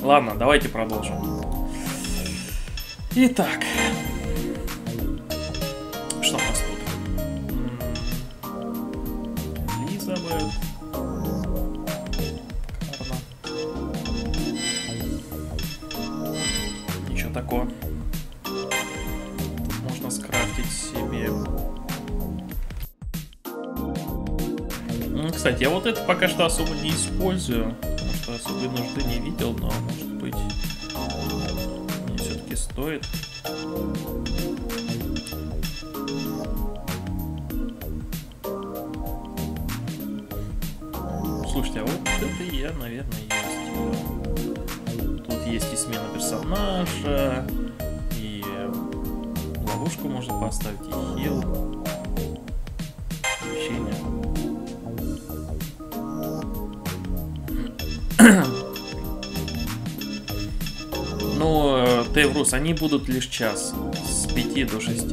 Ладно, давайте продолжим. Итак. Что у нас тут? Элизабет. Карна. Ничего такого. Тут можно скрафтить себе. Кстати, я вот это пока что особо не использую, особой нужды не видел, но может быть мне все-таки стоит. Слушайте, а вот это я, наверное, есть. Тут есть и смена персонажа, и ловушку можно поставить, и хил. э, Теврус, они будут лишь час. С 5 до 6.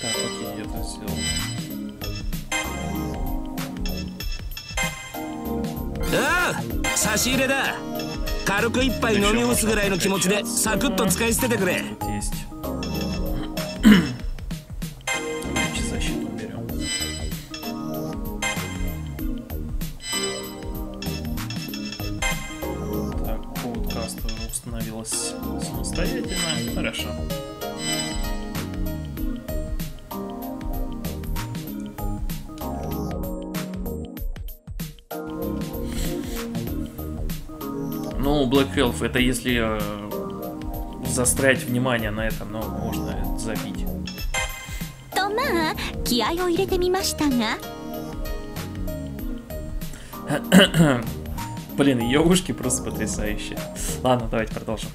Так, окей, я это сделал. ああ差し入れだ軽く一杯飲み干すぐらいの気持ちでサクッと使い捨ててくれ Ну, Black Elf, это если э, застрять внимание на этом, но можно это забить. とまあ気合を入れてみましたが Блин, ее ушки просто потрясающие. Ладно, давайте продолжим.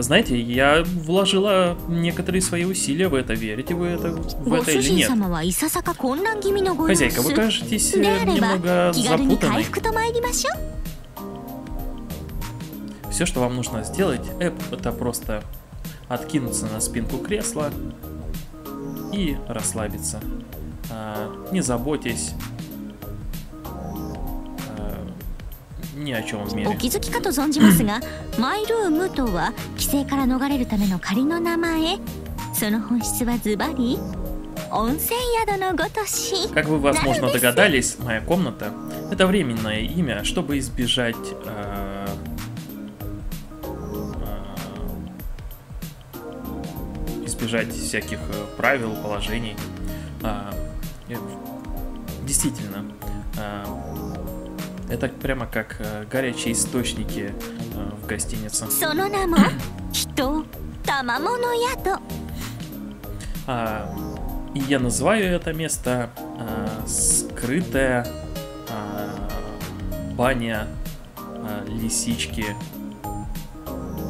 Знаете, я вложила некоторые свои усилия в это. Верите вы это, в ご это 主 или 人 нет? 様はいささか混乱気味のご様子 Хозяйка, вы кажетесь э, であれ немного ば気軽に回 запутанной. 復と参りましょう Все, что вам нужно сделать, э, это просто откинуться на спинку кресла и расслабиться. А, Не заботьтесь а, ни о чем в お мире. 気づきかと存じますがマイルームとは規 制から逃れるための仮の名前その本質はズバリ温泉宿のごとし Как вы, возможно, догадались, моя комната — это временное имя, чтобы избежать... а, а, избежать всяких э, правил, положений. А, и в- Действительно, а, это прямо как э, горячие источники э, в гостинице. その名も人賜物宿 А, и я называю это место а, скрытая а, баня а, лисички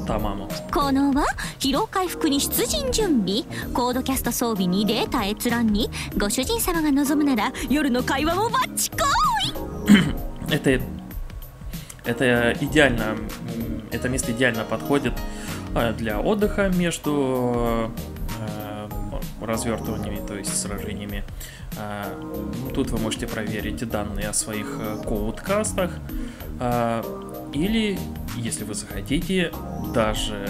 Тамамо. 効能は疲労回復に出陣準備コードキャスト装備にデータ閲覧にご主人様が望むなら夜の会話もバッチコ Это, это идеально, м, это место идеально подходит а, для отдыха между э, развертываниями, то есть сражениями. А, Тут вы можете проверить данные о своих э, коудкастах. а, Или, если вы захотите, даже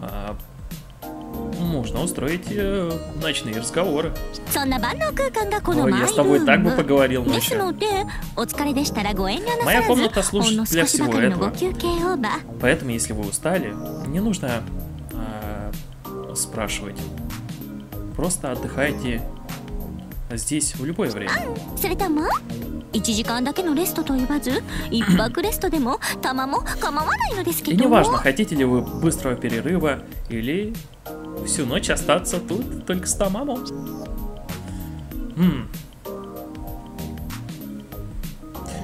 а, можно устроить э, ночные разговоры. そんな万能空間がこの Ой, マイ я ル с тобой так бы ーム поговорил です ночью. のでお疲れでしたらご遠慮なさ Моя らず комната ほん служит の для 少しば всего かりの этого. ご休憩をば Поэтому, если вы устали, не нужно а, спрашивать. Просто отдыхайте здесь в любое время. それとも1時間だけのレストと言わず一泊レストでも玉も構わないのですけ И ど неважно, хотите ли вы быстрого перерыва или всю ночь остаться тут только с Тамамом. М.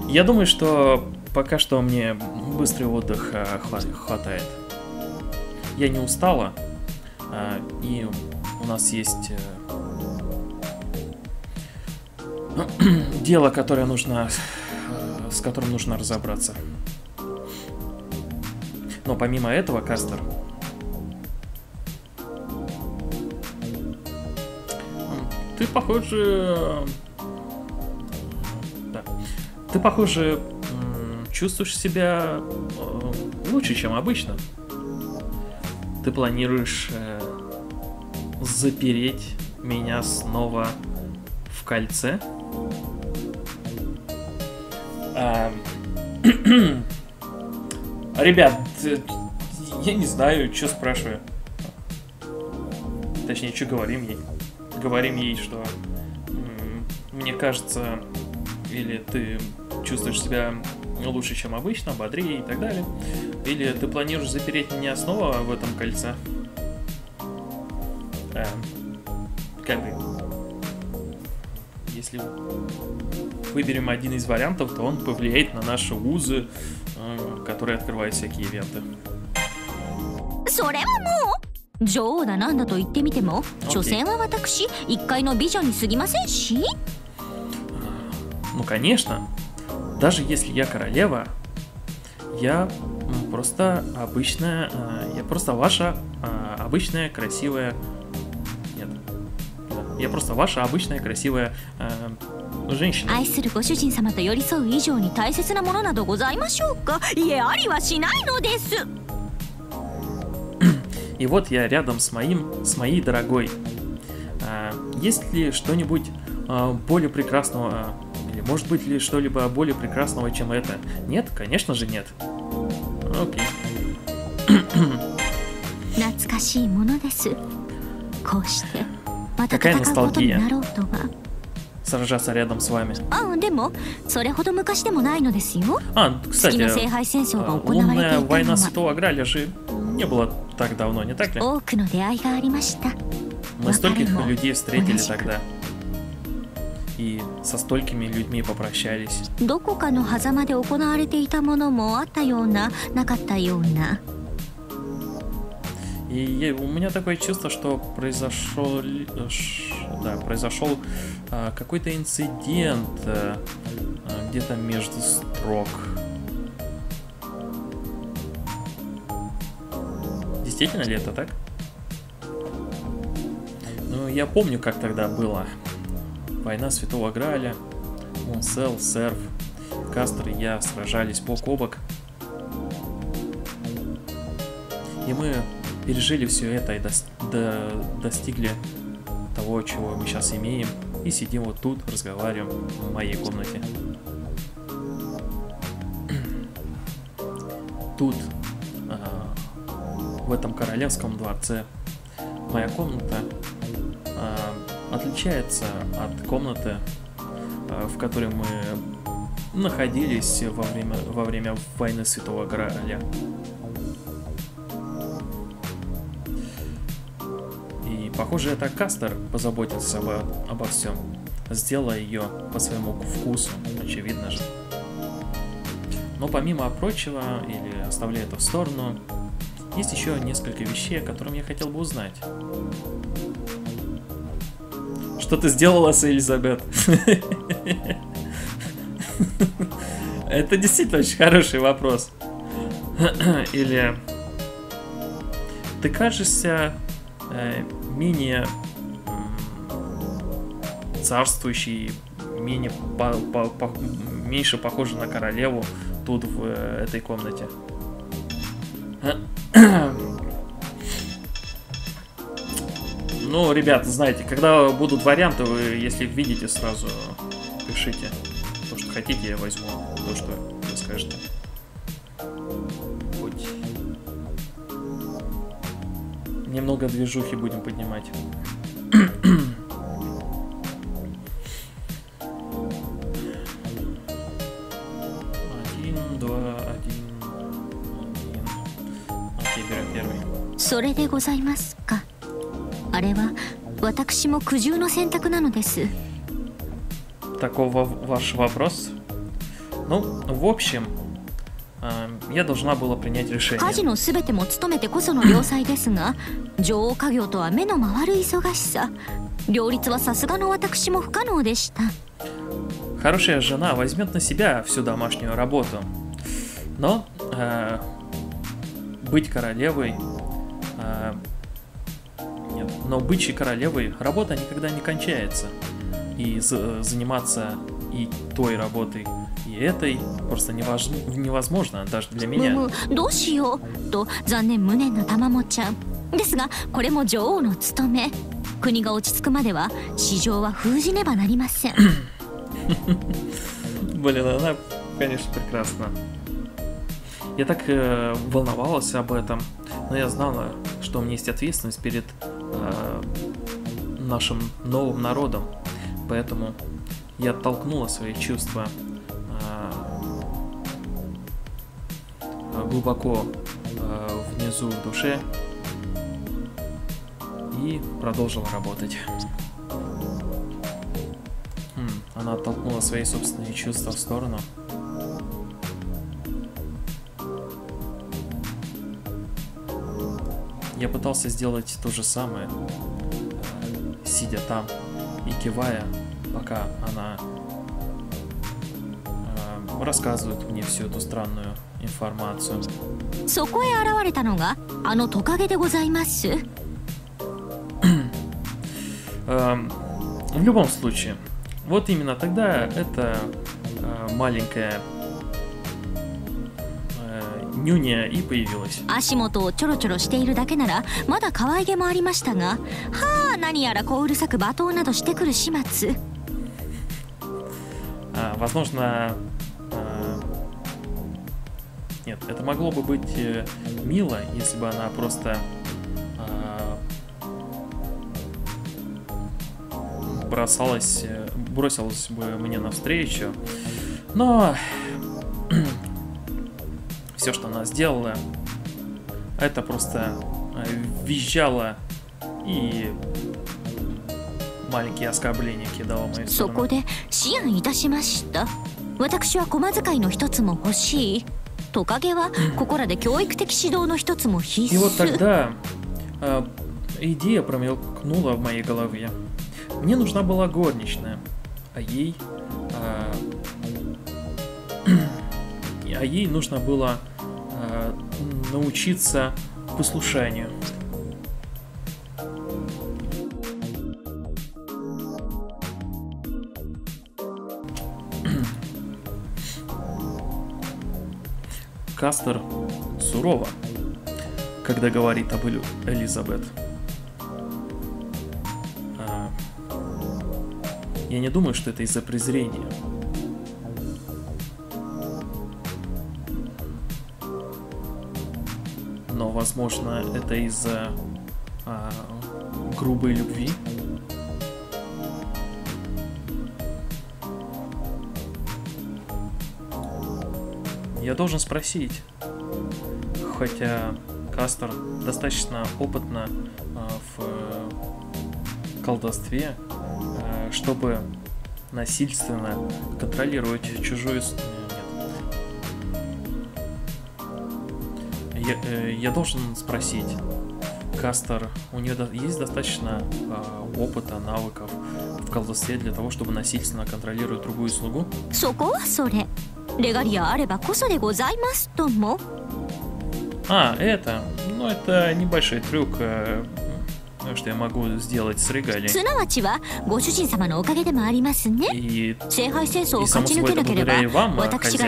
Я думаю, что пока что мне быстрый отдых а, хва- хватает. Я не устала, а, и у нас есть э, дело, которое нужно, с которым нужно разобраться. Но помимо этого, Кастер, ты похоже... Да. Ты похоже чувствуешь себя э, лучше, чем обычно. Ты планируешь э, запереть меня снова в кольце? А, ребят, я не знаю, что спрашиваю. Точнее, что говорим ей Говорим ей, что мне кажется, или ты чувствуешь себя лучше, чем обычно, бодрее и так далее. Или ты планируешь запереть меня снова в этом кольце? Э, как бы, если выберем один из вариантов, то он повлияет на наши узы, э, которые открывают всякие ивенты. それはもう 女王だなんだと言ってみても所詮は私一階の美女に過ぎませんし Ну, конечно. Даже если я королева, я просто обычная, э, я просто ваша э, обычная красивая, нет, я просто ваша обычная красивая э, женщина. 愛するご主人様と寄り添う以上に大切なものなどございましょうかいえありはしないのです И вот я рядом с моим, с моей дорогой. А, есть ли что-нибудь а, более прекрасного? А, или может быть ли что-либо более прекрасного, чем это? Нет, конечно же нет. Окей. Какая ностальгия. Сражаться рядом с вами. А, кстати, лунная война Святого Граля же не была так давно, не так ли? 多くの出会いがありました Мы стольких Вакаримо. людей встретили Унасика. тогда. И со столькими людьми попрощались. どこかの狭間で行われていたものもあったようななかったような И я- у меня такое чувство, что произошел, э, ш- да, произошел а, какой-то инцидент а, а, где-то между строк. Действительно ли это так? Ну, я помню, как тогда было. Война Святого Граля, Мунсел, Серф, Кастер и я сражались бок о бок. И мы пережили все это и дос- до- достигли того, чего мы сейчас имеем. И сидим вот тут, разговариваем в моей комнате. Тут, этом королевском дворце, моя комната а, отличается от комнаты, а, в которой мы находились во время, во время войны Святого Граля. И, похоже, это Кастер позаботился обо, обо всем. Сделала ее по своему вкусу, очевидно же. Но помимо прочего, или оставляя это в сторону, есть еще несколько вещей, о которых я хотел бы узнать. Что ты сделала с Элизабет? Это действительно очень хороший вопрос. Или ты кажешься э, менее царствующий, менее по- по- по- меньше похожий на королеву тут в э, этой комнате. Ну, ребята, знаете, когда будут варианты, вы, если видите, сразу пишите. То, что хотите, я возьму. То, что вы скажете. Хоть немного движухи будем поднимать. それでございますかあれは私も苦渋の選択なのです Такого ваш вопрос? Ну, в общем, а, я должна была принять 家 решение. 事の全ても務めてこその良妻ですが女王家業とは目の回る忙しさ両立はさすがの私も不可能でした Хорошая жена возьмет на себя всю домашнюю работу. Но э, быть королевой... Э, нет, но быть королевой работа никогда не кончается. И за, заниматься и той работой, и этой просто невоз, невозможно, даже для меня. どうしようと残念無念な玉もちゃんですがこれも女王の務め国が落ち着くまでは市場は封じねばなりません Блин, она, конечно, прекрасна. Я так э, волновалась об этом, но я знала, что у меня есть ответственность перед э, нашим новым народом. Поэтому я оттолкнула свои чувства э, глубоко э, внизу в душе и продолжила работать. Хм, она оттолкнула свои собственные чувства в сторону. пытался сделать то же самое, э, сидя там и кивая, пока она э, рассказывает мне всю эту странную информацию. そこへ現れたのがあのトカゲでございます Эм, в любом случае, вот именно тогда эта э, маленькая э, нюня и появилась. 足元をちょろちょろしているだけならまだ可愛げもありましたがはあ何やらこううるさく罵倒などしてくる始末 А, возможно, э, нет, это могло бы быть э, мило, если бы она просто а, бросалась, э, бросилась бы мне навстречу, но все, что она сделала, это просто э, визжала и маленькие оскорбления кидала в мою そ сторону. こで思案いたしました私は駒使いの一つも欲しいトカゲはここらで教育的指導の一つも必 И вот 須 тогда э, идея промелькнула в моей голове. Мне нужна была горничная, а ей, э, а ей нужно было э, научиться послушанию. Кастер сурово, когда говорит об Элю- Элизабет. А, я не думаю, что это из-за презрения. Возможно, это из-за а, грубой любви. Я должен спросить, хотя Кастер достаточно опытна а, в колдовстве, э, чтобы насильственно контролировать чужую... я, э, я должен спросить, кастер, у нее до, есть достаточно э, опыта, навыков в колдовстве для того, чтобы насильственно контролировать другую слугу? А, это, ну это небольшой трюк, э, потому что я могу сделать с регалий. А и, само собой, вам, хозяйка.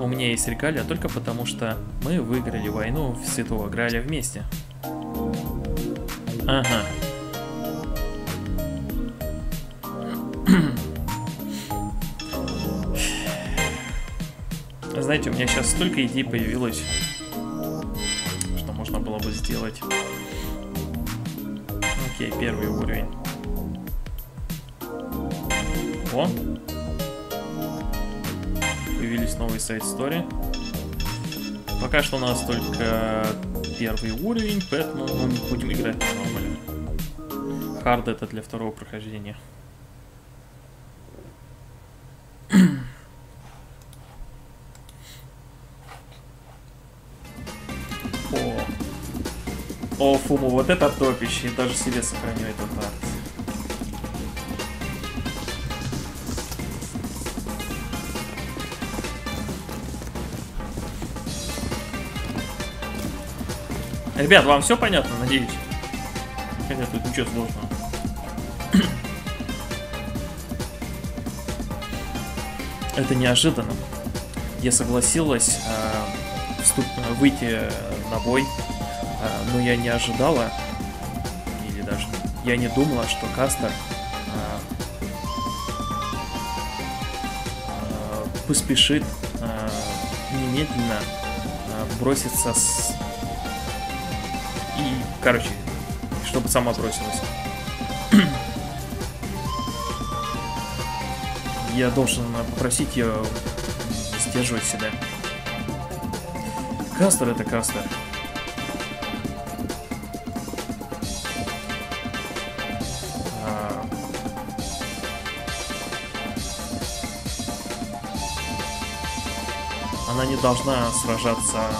У меня есть регалия только потому, что мы выиграли войну в Святого Граля вместе. Ага. Знаете, у меня сейчас столько идей появилось бы сделать. Окей, первый уровень. О! Появились новые сайт-стори. Пока что у нас только первый уровень, поэтому мы будем играть на. Хард это для второго прохождения. О, Фуму, вот это топище, даже себе сохраню этот арт. Ребят, вам все понятно, надеюсь? Хотя тут ничего сложного. Это неожиданно. Я согласилась э, вступ, выйти на бой, но я не ожидала, или даже я не думала, что Кастер э, э, поспешит э, немедленно э, броситься с... И, короче, чтобы сама бросилась. Я должен попросить ее сдерживать себя. Кастер это Кастер. Она не должна сражаться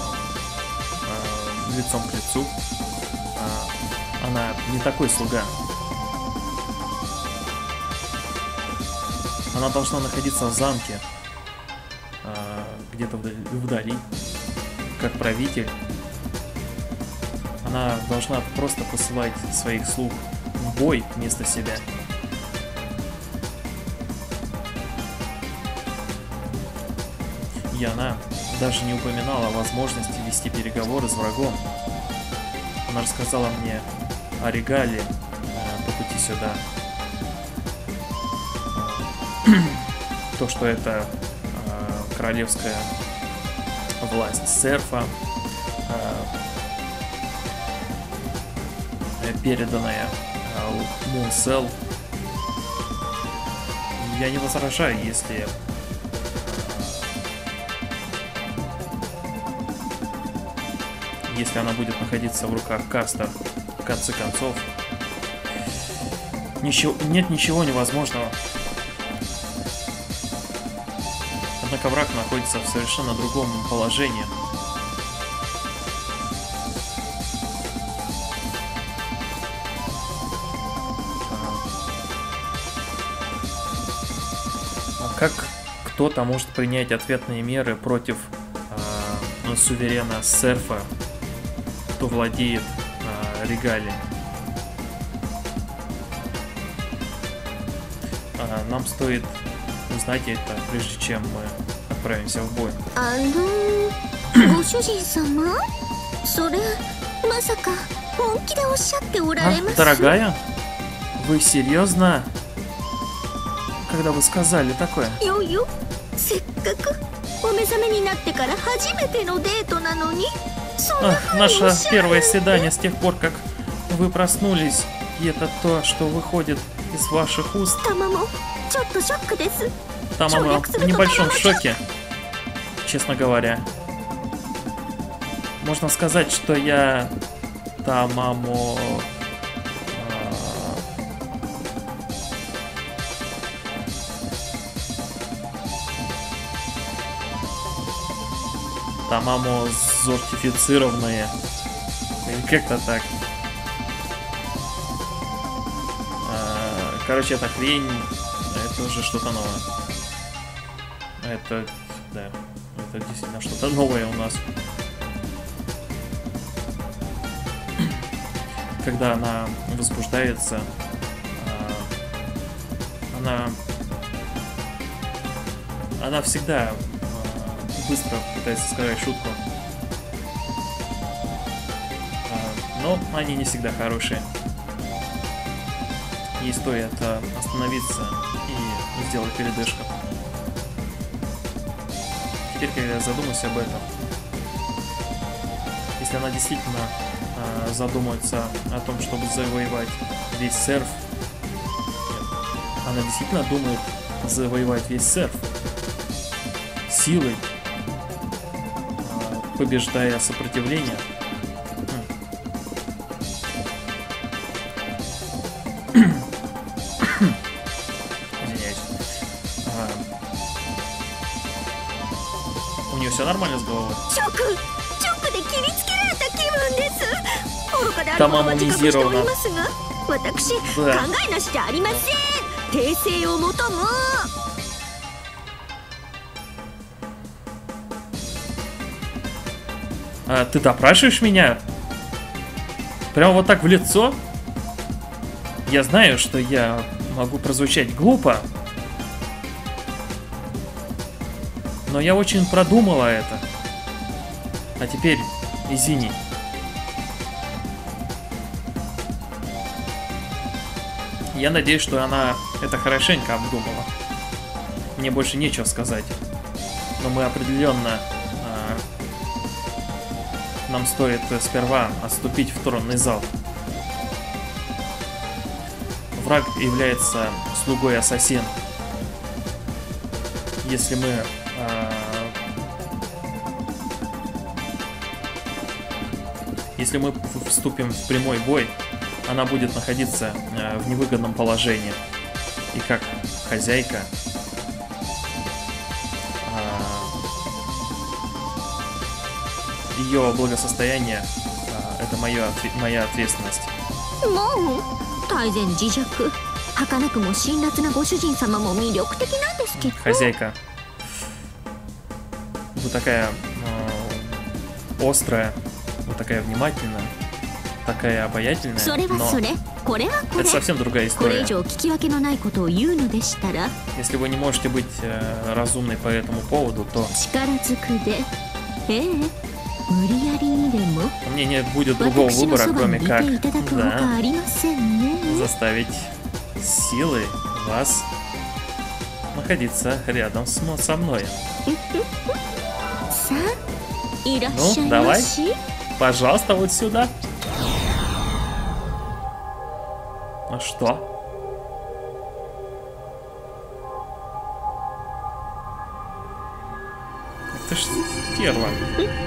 э, лицом к лицу. А, она не такой слуга. Она должна находиться в замке, э, где-то вдали, вдали, как правитель. Она должна просто посылать своих слуг в бой вместо себя. И она даже не упоминала о возможности вести переговоры с врагом. Она рассказала мне о регале э, по пути сюда. То, что это э, королевская власть серфа, э, переданная э, Мунсел. Я не возражаю, если если она будет находиться в руках Каста, в конце концов. Ничего, нет ничего невозможного. Однако враг находится в совершенно другом положении. А как кто-то может принять ответные меры против э, суверена серфа кто владеет э, регалией. А, нам стоит узнать это, прежде чем мы отправимся в бой. あのご主人様それまさか本気でおっしゃっておられ А, ます дорогая, вы серьезно? Когда вы сказали такое? よよせっかくお目覚めになってから初めてのデートなのにそんな Ах, наше первое свидание с тех пор, как вы проснулись. И это то, что выходит из ваших уст. Там она в небольшом шоке, честно говоря. Можно сказать, что я Тамамо... Тамамо зортифицированные. Как-то так. А, Короче, эта хрень, это уже что-то новое. Это, да, это действительно что-то новое у нас. Когда она возбуждается, а, она, она всегда быстро пытается сказать шутку. А, Но они не всегда хорошие. Ей стоит а, остановиться и сделать передышку. Теперь, когда я задумаюсь об этом, если она действительно а, задумается о том, чтобы завоевать весь серф, она действительно думает завоевать весь серф силой, побеждая сопротивление. А. У нее все нормально с головой. Там амунизировано. Да. А, ты допрашиваешь меня? Прямо вот так в лицо? Я знаю, что я могу прозвучать глупо, но я очень продумала это. А теперь, извини. Я надеюсь, что она это хорошенько обдумала. Мне больше нечего сказать. Но мы определенно... нам стоит сперва отступить в тронный зал. Враг является слугой ассасин. Если мы а, если мы вступим в прямой бой, она будет находиться э, в невыгодном положении. И как хозяйка ее благосостояние а, это мое, отве- моя ответственность. もう大前自弱儚くも辛辣なご主人様も魅力的なんですけど Хозяйка, вы такая э, острая, вы такая внимательная, такая обаятельная, それは но それこれはこれ это совсем другая これ以 история. 上聞き分けのないことを言うのでしたら Если вы не можете быть э, разумной по этому поводу, то у меня нет будет другого выбора, кроме как да, заставить силы вас находиться рядом с, со мной. Ну, давай. Пожалуйста, вот сюда. А что? Это ж стерва. Хм.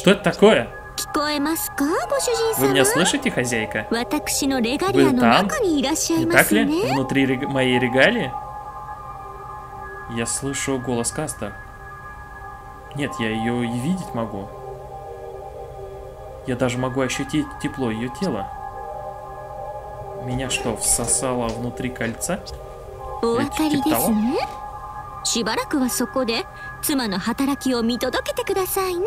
Что это такое? 聞こえますかご主人 Вы меня 様 слышите, хозяйка? 私のレガリア Вы の там? 中にいらっしゃい Не ま так す ли? ね Внутри рег- моей регалии? Я слышу голос Каста. Нет, я ее и видеть могу. Я даже могу ощутить тепло ее тела. Меня что, всосало внутри кольца? お分かりですねしばらくはそこで妻の働きを見届けてくださいな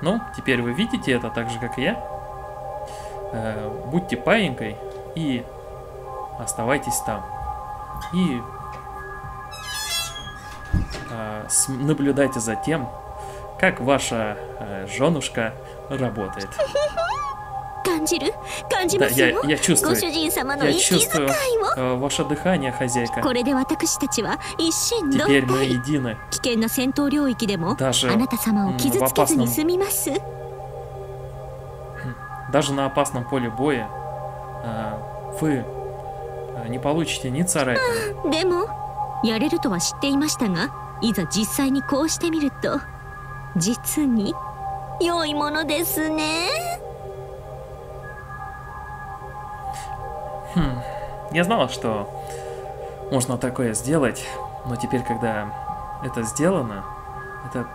Ну, теперь вы видите это так же, как и я. Э, будьте паинькой и оставайтесь там. И э, наблюдайте за тем, как ваша э, женушка работает. 感じる感じ Да, ます я, よ я ご чувствую, 主人様の я 息遣い чувствую を э, ваше дыхание, хозяйка. これで私たちは一心同 Теперь мы 体 едины. 危険な戦闘領域でも Даже あなた様を傷つけずに済みます Даже на опасном поле боя э, вы э, не получите ни царапины. でもやれるとは知っていましたがいざ実際にこうしてみると実に良いものですね Хм, я знал, что можно такое сделать, но теперь, когда это сделано, это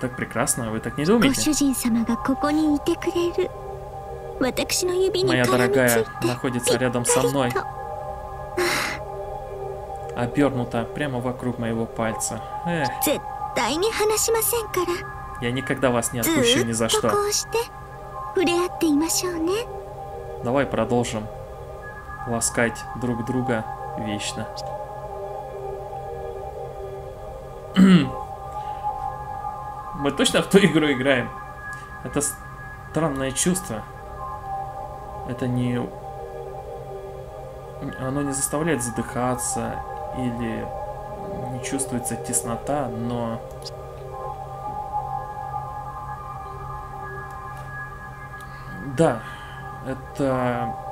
так прекрасно, вы так не думаете? Моя дорогая находится рядом со мной. Обернута прямо вокруг моего пальца. Эх. Я никогда вас не отпущу ни за что. Давай продолжим ласкать друг друга вечно. Мы точно в ту игру играем? Это странное чувство. Это не... Оно не заставляет задыхаться или не чувствуется теснота, но... Да, это...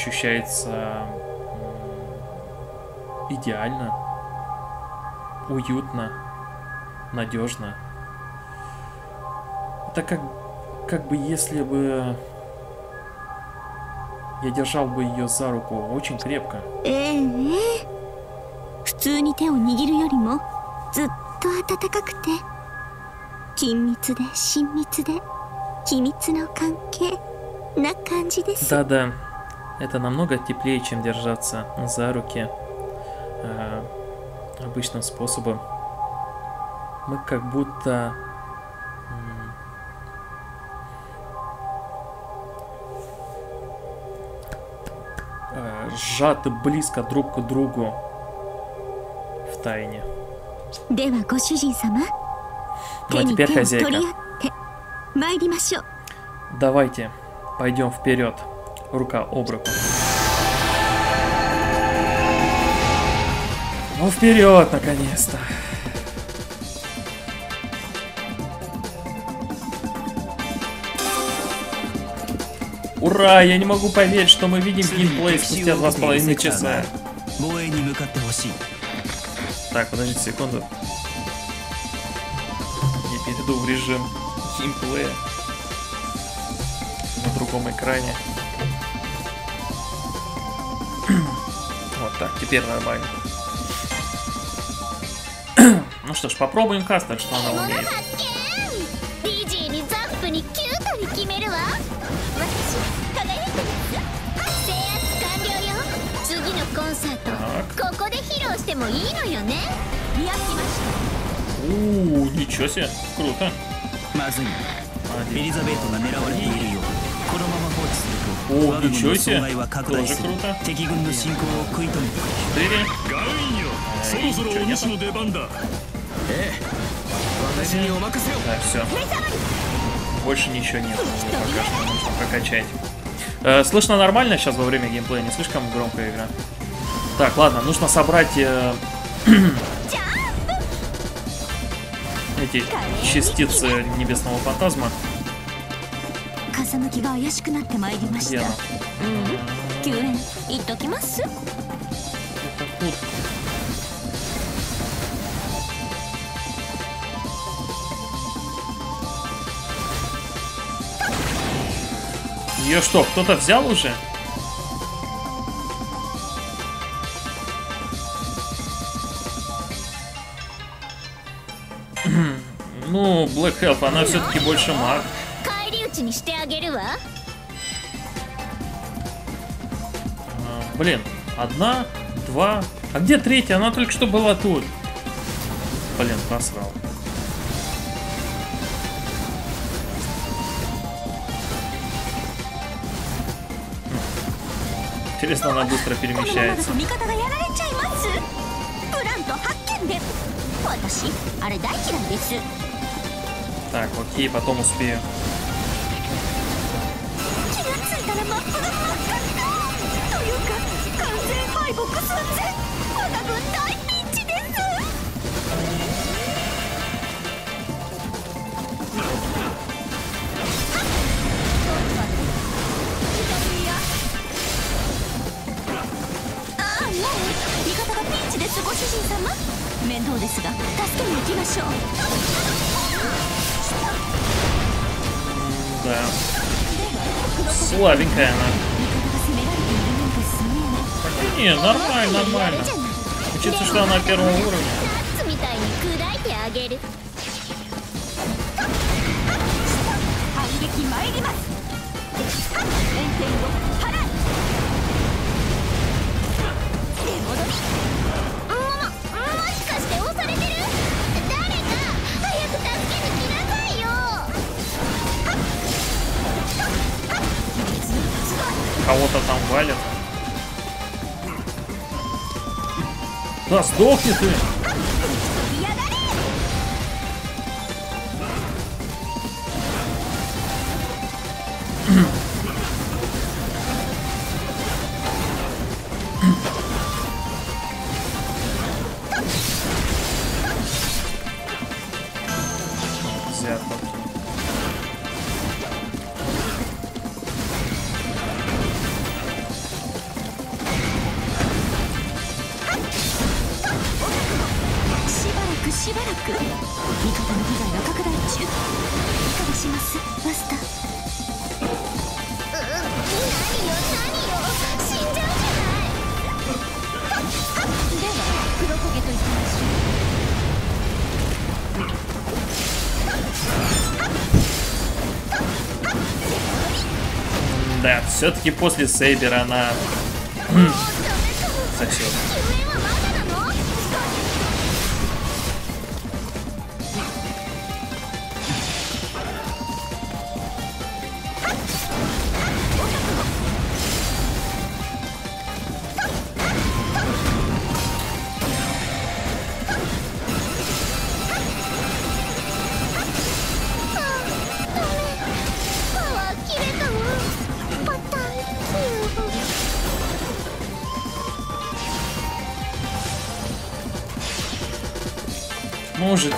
Ощущается м, идеально, уютно, надежно. Это как, как бы если бы я держал бы ее за руку очень крепко. ええ普通に手を握るよりもずっと温かくて緊密で親密で秘密の関係な感じです Да-да, Это намного теплее, чем держаться за руки э, обычным способом. Мы как будто... Э, сжаты близко друг к другу в тайне. Ну а теперь хозяйка. Давайте, пойдем вперед рука об руку. Ну вперед, наконец-то! Ура, я не могу поверить, что мы видим геймплей спустя два с половиной часа. Так, подождите секунду. Я перейду в режим геймплея на другом экране. Теперь нормально. ну что ж, попробуем кастер, что она умеет. Так. Ничего себе, круто. Элизабет намерена о, ничего себе. Тоже круто. Четыре. Да, все. Больше ничего нет. Пока что нужно прокачать. Э, слышно нормально сейчас во время геймплея, не слишком громкая игра. Так, ладно, нужно собрать э, эти частицы небесного фантазма. た風向きが怪しくなってまいりまし Где た она? 救援言っときます Это тут. Ее что, кто-то взял уже? Ну, Black Help, она все-таки больше маг. 返り討ちにしてあげるわ А, Блин, одна, два. А где третья? Она только что была тут. Блин, просрал. Интересно, она быстро このままだ перемещается. と味方が 面倒ですが助けに行きましょう Да. Слабенькая она. 味方が攻められているようですね Не, нормально, нормально. Учитывая, что она первого уровня. ナッツみたいに砕いてあげる反撃参ります炎天を Кого-то там валят. Да, сдохни ты! Все-таки после Сейбера она... Хм, Сосет.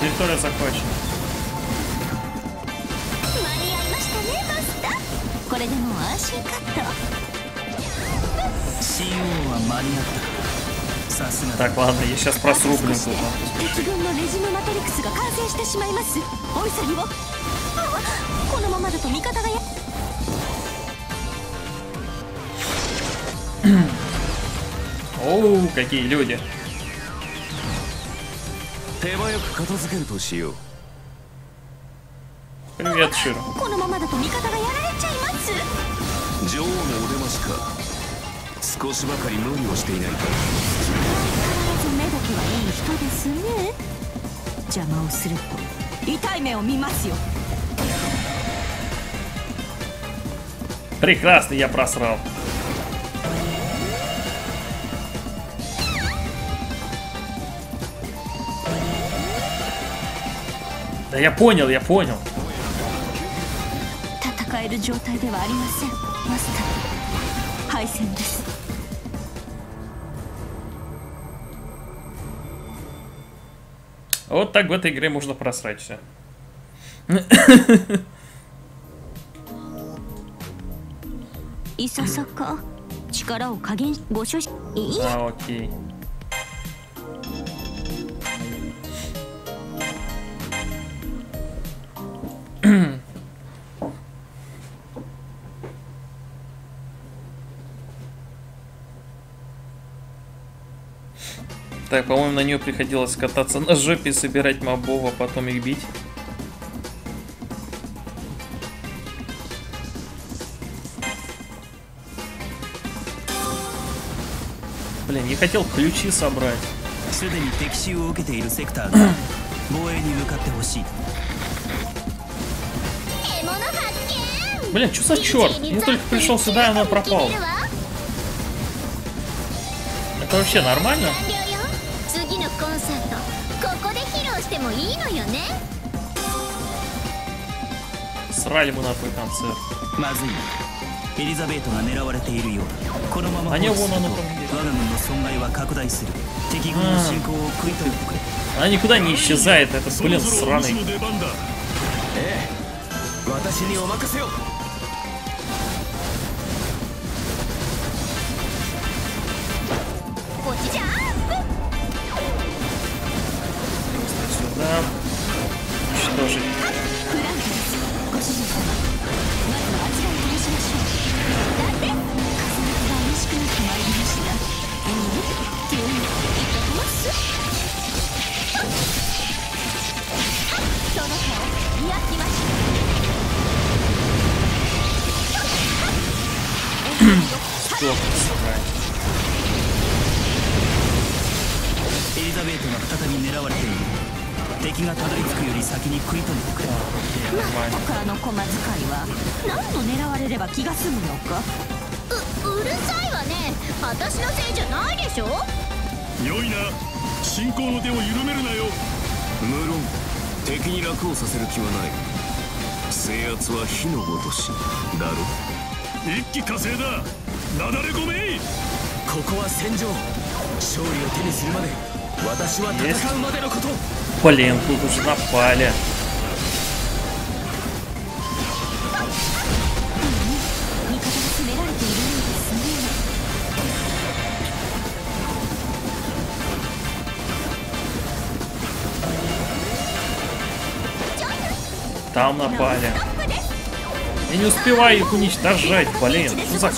Территория закончена. Так, ладно, я сейчас просру, блин. Оу, какие люди. 片付けるとしよう。このままだと味方がやられちゃいます。女王のお出ましか。少しばかり無理をしていないか。必ず目だけはいい人ですね。邪魔をすると痛い目を見ますよ。Прекрасно, я просрал. Да я понял, я понял. Вот так в этой игре можно просрать все. А, окей. Так, по-моему, на нее приходилось кататься на жопе, собирать мобов, а потом их бить. Блин, не хотел ключи собрать. Блин, что за черт? Я только пришел сюда, и она пропала. Это вообще нормально? насрали мы на твой концерт. А. не. Она никуда не исчезает, это, блин, сраный. Есть. Блин, тут уже напали. Там напали. Я не успеваю их уничтожать, блин. Ну Что?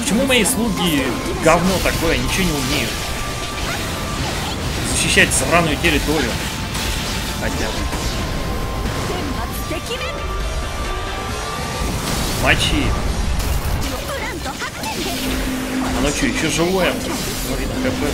Почему мои слуги говно такое, ничего не умеют? защищать сраную территорию. Хотя бы. Мочи. Оно что, еще живое? Ну, видно, как бы...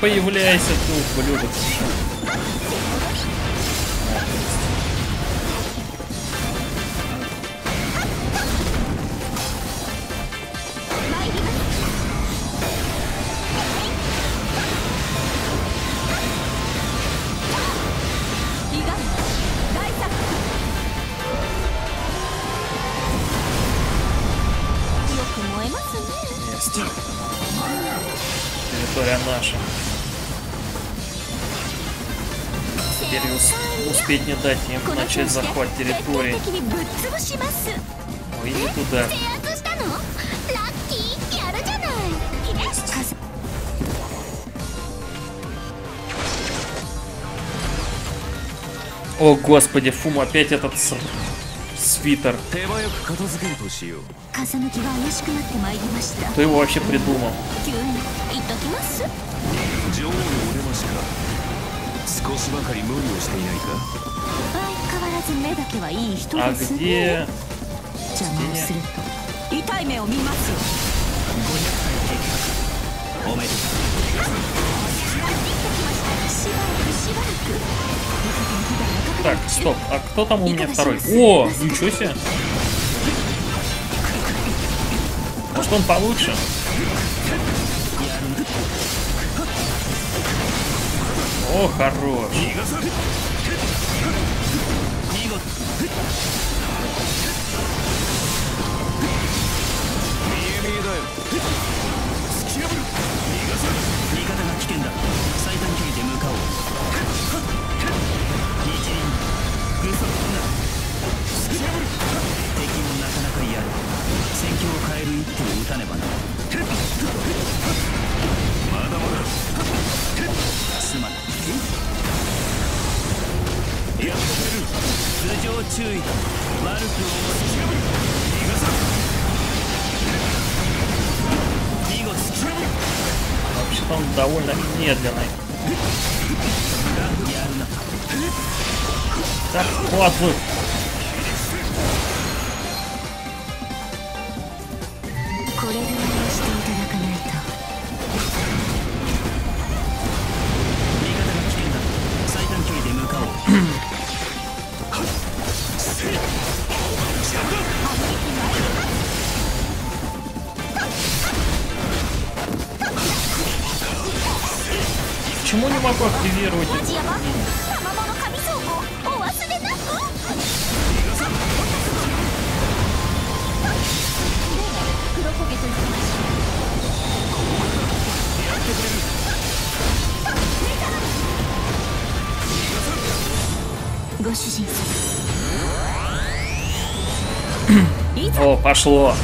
появляйся тут, блюдок. дать им начать захват территории. Ой, не туда. О, господи, Фум, опять этот с... свитер. Кто его вообще придумал? А где... Так, стоп, а кто там у меня второй? О, ничего себе! Может он получше? О, хорош! 突き破る。逃がさない味方が危険だ最短距離で向かおう一輪軍足な突き破る。敵もなかなかやる。戦況を変える。一手を打たねばなまだまだすまないやってる。頭上注意だ悪く思い逃がさ вообще-то он довольно медленный. Так, класс. могу активировать. О, пошло.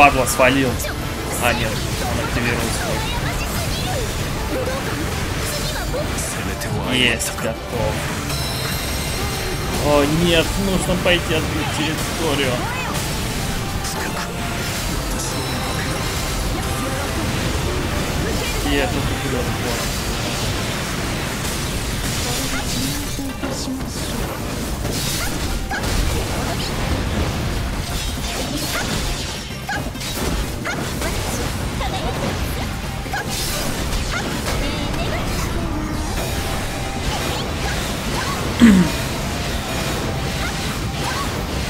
падла свалил. А, нет, он активировал. Есть, готов. О, нет, нужно пойти отбить территорию. И это тут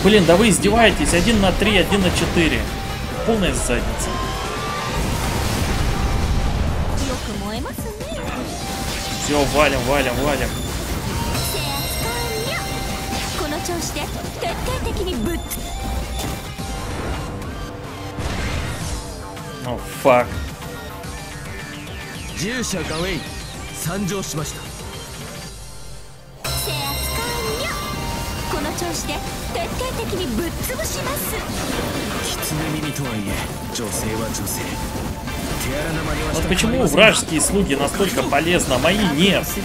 Блин, да вы издеваетесь. Один на три, один на четыре. Полная задница. よく燃えますね Все, валим, валим, валим. 制圧完了この調子で徹底的にぶっつ О, фак. 従者ガウェイ参上しました にぶっ潰します狐耳とはいえ女性は女性手荒なまねは Вот したくあり почему ません вражеские слуги настолько полезны, а мои нет? す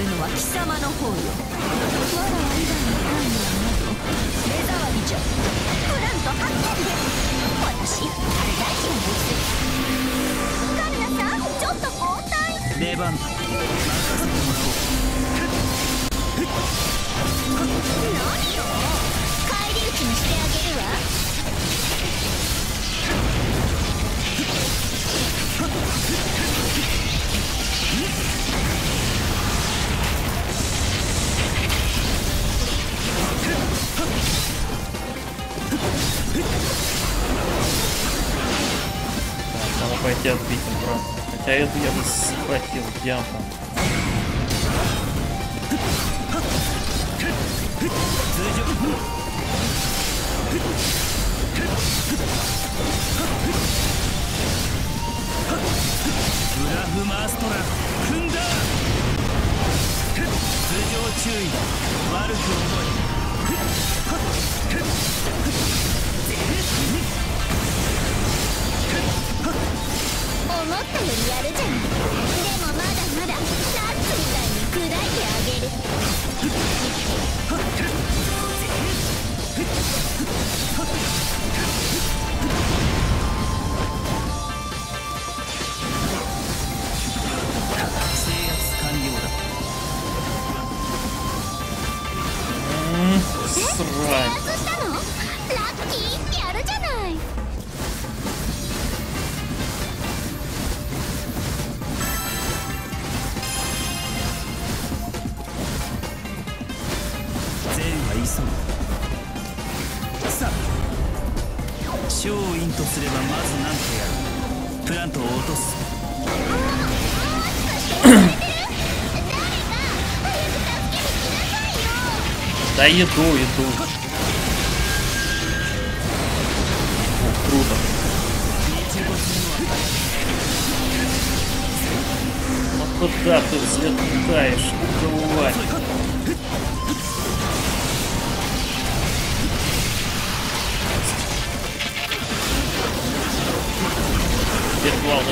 Надо пойти отбить обратно. Хотя эту я бы схватил ямпом. うブ思ったよりやるじゃない。でもまだまだナッツみたいに砕いてあげる制圧善は急ぐさあ勝因とすればまず何とやるプラントを落とす Да иду, иду. О, круто. Ну куда ты взлетаешь, тварь?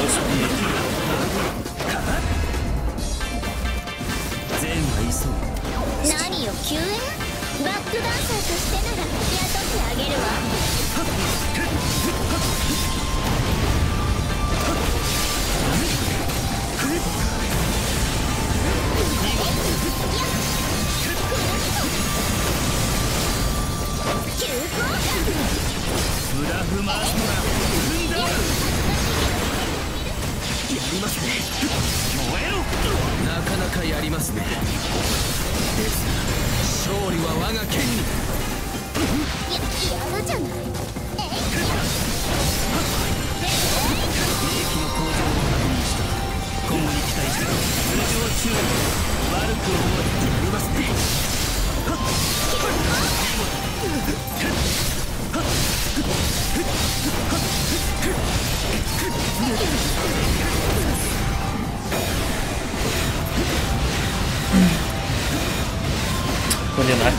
何よ救援バックダンサーとしてなら雇ってあげるわ。ますね。ですが勝利は我が剣に。ややるじゃない。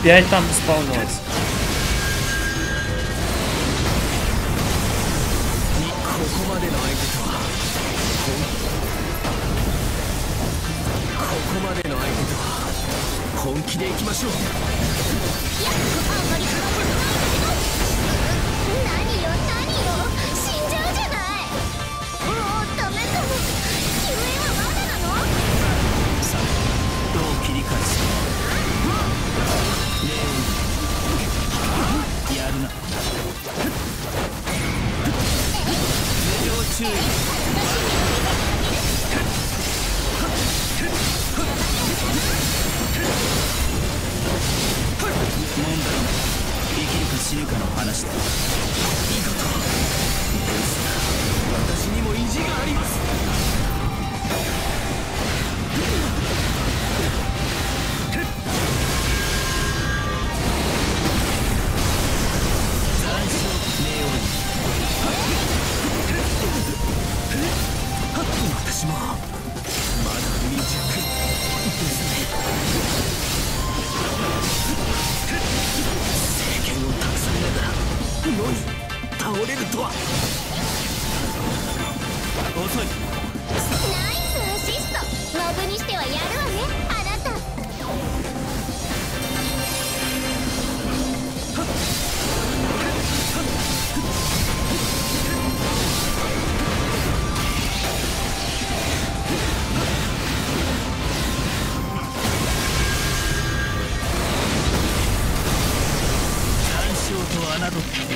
Опять там исполнилось.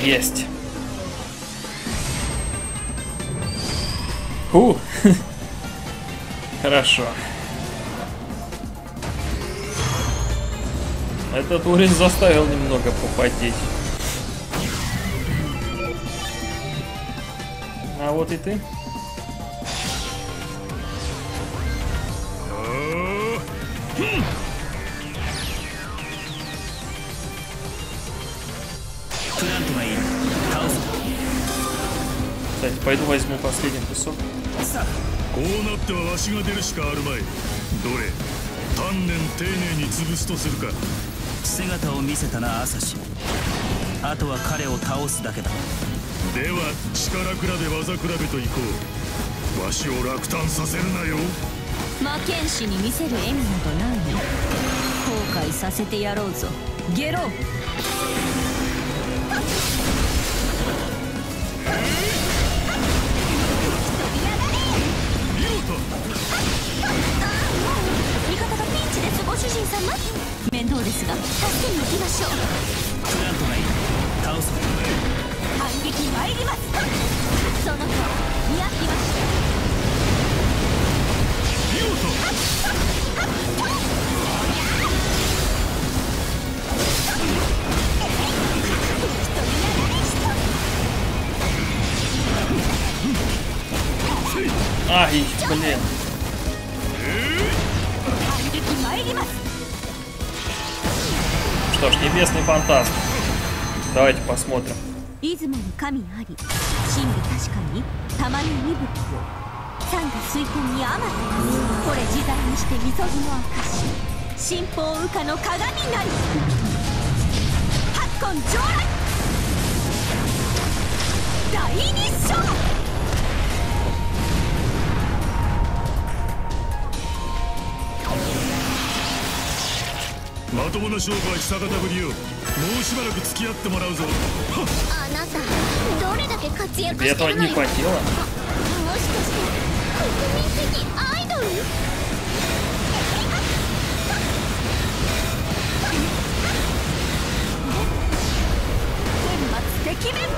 Есть. Фу. Хорошо. Этот уровень заставил немного попотеть. А вот и ты. пойду возьму последний кусок. こうなってはわしが出るしかあるまいどれ丹念丁寧に潰すとするか姿を見せたなアサシあとは彼を倒すだけだでは力比べ技比べといこうわしを落胆させるなよ魔剣士に見せる笑みなどない後悔させてやろうぞゲロ け Что ж, небесный фантаст. Давайте посмотрим. 出雲に神あり真理確かにたまに息吹を三が水天にあまたこれ自在にしてみそぎの証し神宝羽化の鏡なり八根上来大日照 まともな商売したかたぶりよ。もうしばらく付き合ってもらうぞ。あなたどれだけ活躍してるのよ。もしかして国民的アイドル天末敵面よ。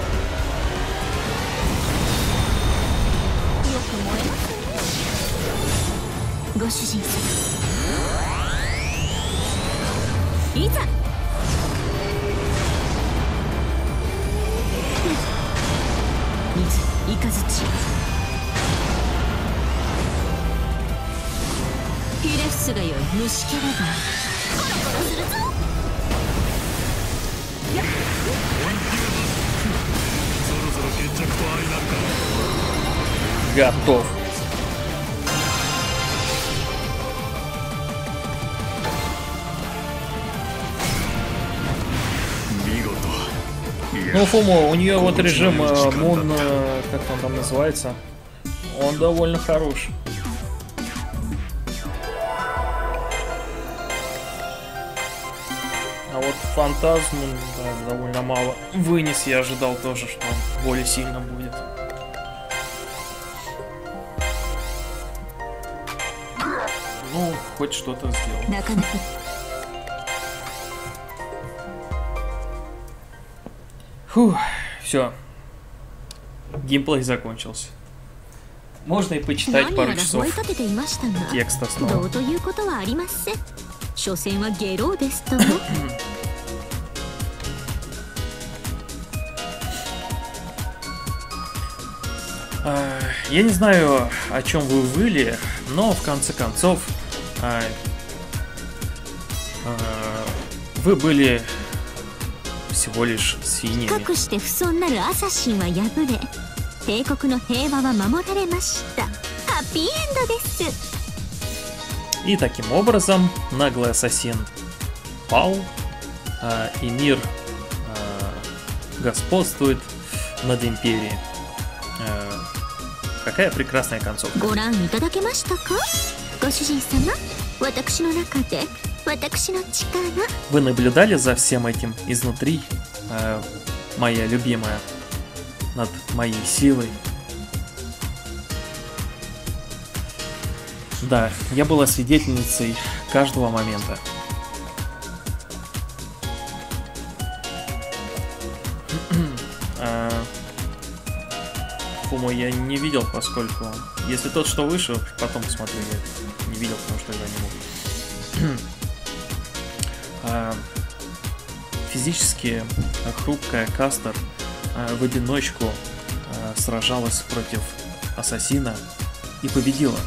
く燃えますねご主人様いざ水イカズチヒレフスがよい虫キャラだコロコロするぞやっそろそろ決着と相なるか Готов. Ну, Фумо, у нее вот режим э, Мун, э, как он там называется, он довольно хорош. А вот Фантазм, да, довольно мало. Вынес я ожидал тоже, что он более сильно будет. Ну, хоть что-то сделал. Фух, все. Геймплей закончился. Можно и почитать 何や пару ら часов 吠え立てていましたが текста ど снова. うということはありません所詮はゲロですとも А, Я не знаю, о чем вы выли, но в конце концов а, а, вы были всего лишь свиньями. かくして不損なるアサシンは敗れ帝国の平和は守られましたハッピーエンドです И таким образом наглый ассасин пал, а, и мир а, господствует над империей. А, какая прекрасная концовка. ご覧いただけましたかご主人様私の中で私の力 Вы наблюдали за всем этим изнутри, а, моя любимая, над моей силой. Да, я была свидетельницей каждого момента. по-моему, я не видел, поскольку... Если тот, что выше, потом посмотрю, я не видел, потому что я не мог. А, физически хрупкая Кастер а, в одиночку а, сражалась против ассасина и победила.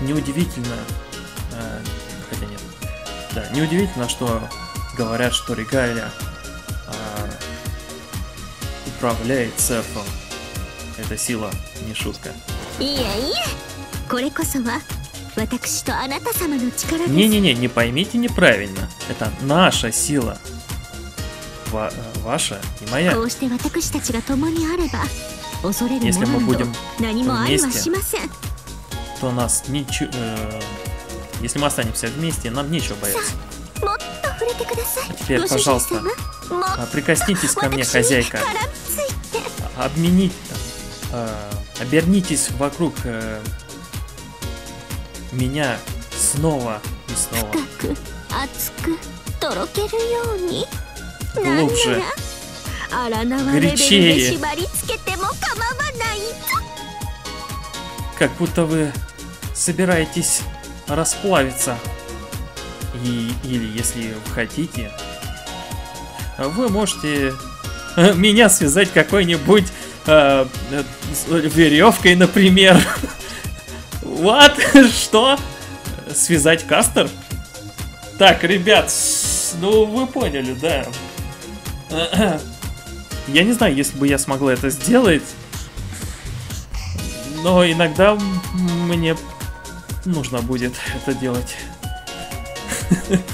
Неудивительно, э, хотя нет, да, неудивительно, что говорят, что регалия э, управляет серфом. Это сила, не шутка. Не-не-не, не поймите неправильно. Это наша сила. Ва э, ваша и моя. Если мы будем вместе, то нас ничего... Э, если мы останемся вместе, нам нечего бояться. А теперь, пожалуйста, а, прикоснитесь ко мне, хозяйка. Обменить, Э, обернитесь вокруг э, меня снова и снова. Глубже. Горячее. Как будто вы собираетесь расплавиться. И, или если вы хотите, вы можете э, меня связать какой-нибудь э, э, веревкой, например. What? Что? Связать кастер? Так, ребят, ну вы поняли, да. Я не знаю, если бы я смогла это сделать, но иногда мне нужно будет это делать.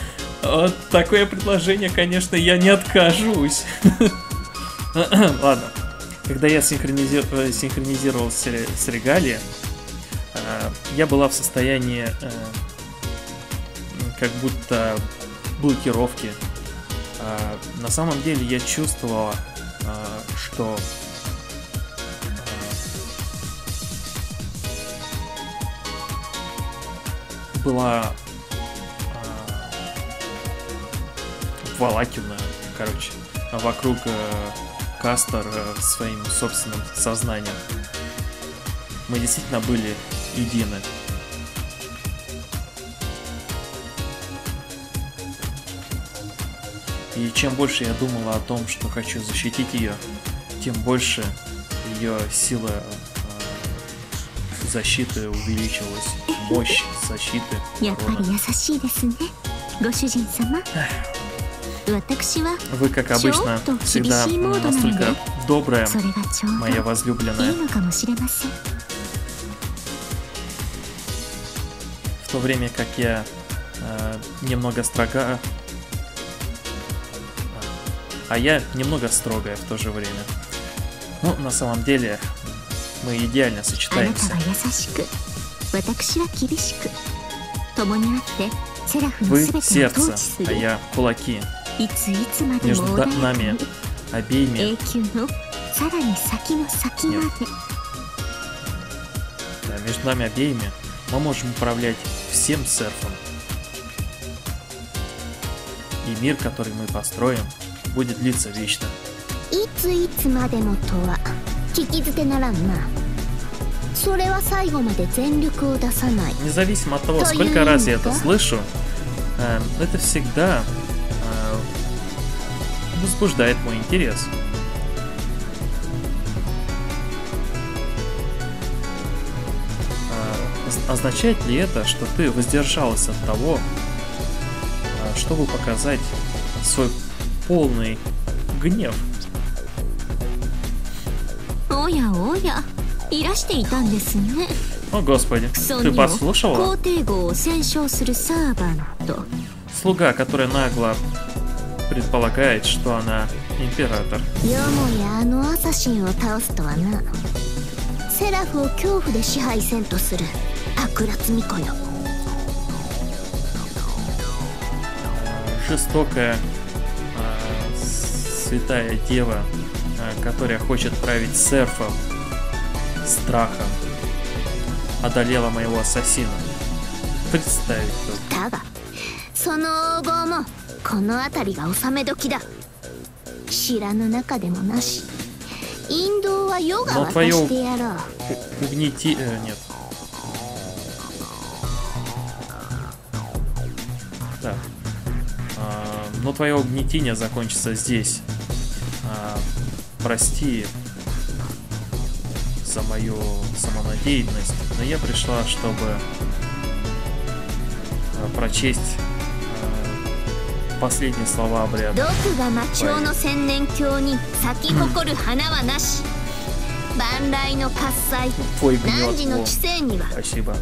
Вот такое предложение, конечно, я не откажусь. Ладно. Когда я синхронизи- э, синхронизировал с, с Регалией, э, я была в состоянии э, как будто блокировки. А, На самом деле я чувствовала, что была обволакивана, короче, вокруг э, Кастер э, своим собственным сознанием. Мы действительно были едины. И чем больше я думала о том, что хочу защитить ее, тем больше ее сила э, защиты увеличилась, мощь защиты. や вы, как обычно, всегда настолько добрая, моя возлюбленная. В то время как я э, немного строга, а я немного строгая в то же время. Ну, на самом деле, мы идеально сочетаемся. Вы сердце, а я кулаки между нами обеими. Ну, Нет. Да, между нами обеими мы можем управлять всем серфом. И мир, который мы построим, будет длиться вечно. Независимо от того, сколько раз я это слышу, эм, это всегда возбуждает мой интерес. А, означает ли это, что ты воздержалась от того, а, чтобы показать свой полный гнев? Оя-оя, О господи, ты послушала? слуга, которая нагло предполагает, что она император. Ну, а Жестокая э, а, святая дева, э, которая хочет править серфом, страхом, одолела моего ассасина. Представить только. だが その横暴もこの辺りが収め時だ知らぬ中でもなし引導は世が渡してやろう Угнети... э, нет. Так. А, но твое угнетение закончится здесь. А, прости за мою самонадеянность, но я пришла, чтобы а, прочесть а, последние слова обряда. Твой гнет. Спасибо.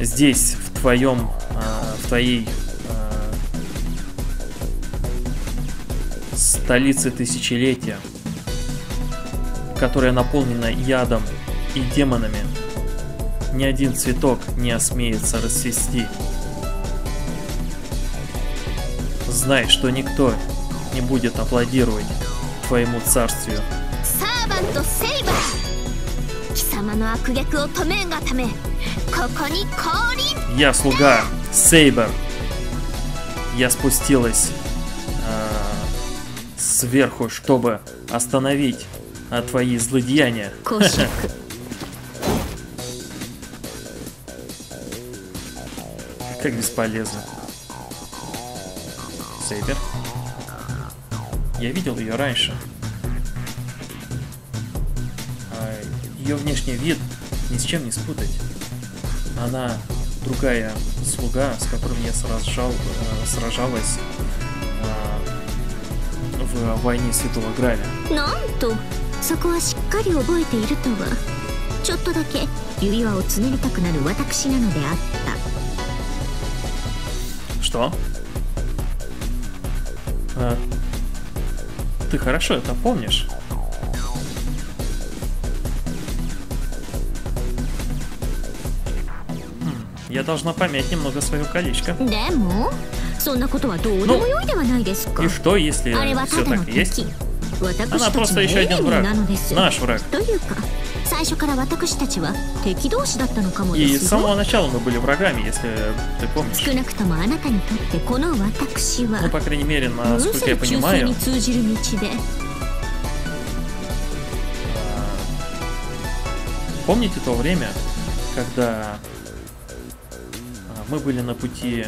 Здесь, в твоем, э, в твоей э, столице тысячелетия, которая наполнена ядом и демонами, ни один цветок не осмеется расцвести. Знай, что никто не будет аплодировать твоему царствию. サーバントセイバー貴様の悪逆を止めんがためここに降臨 Я слуга Сейбер. Я спустилась а, сверху, чтобы остановить а, твои злодеяния. 公爵 Как бесполезно. Сейбер. Я видел ее раньше. ее внешний вид ни с чем не спутать. Она другая слуга, с которым я сражал, э, сражалась э, в войне Святого Граля. なんとそこはしっかり覚えているとはちょっとだけ指輪をつねりたくなる私なのであった Что? А, ты хорошо это помнишь? Хм, я должна помять немного свое колечко. Ну, ну и что, если все так есть? Она просто еще один враг. Наш враг. というか最初から私たちは敵同士だったのかも И で с すよ самого начала мы были врагами, если ты помнишь. 少なくともあなたにとってこの私は Ну, по крайней мере, ものす насколько ご я い中枢 понимаю, に通じる道で а, помните то время, когда а, мы были на пути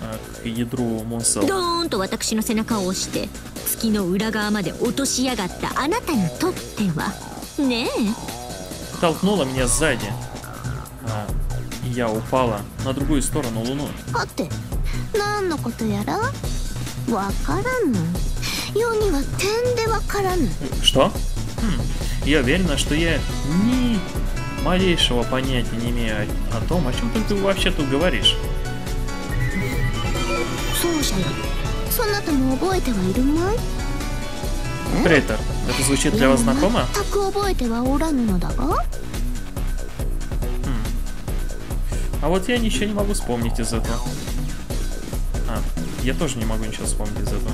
а, к ядру Монсел? ドーンと私の背中を押して月の裏側まで落としやがったあなたにとってはねえ толкнула меня сзади. А, и я упала на другую сторону Луну. Что? Хм, я уверена, что я ни малейшего понятия не имею о, о том, о чем ты, ты вообще тут говоришь. Прейтор, это звучит для вас знакомо? Хм. А вот я ничего не могу вспомнить из этого. А, я тоже не могу ничего вспомнить из этого.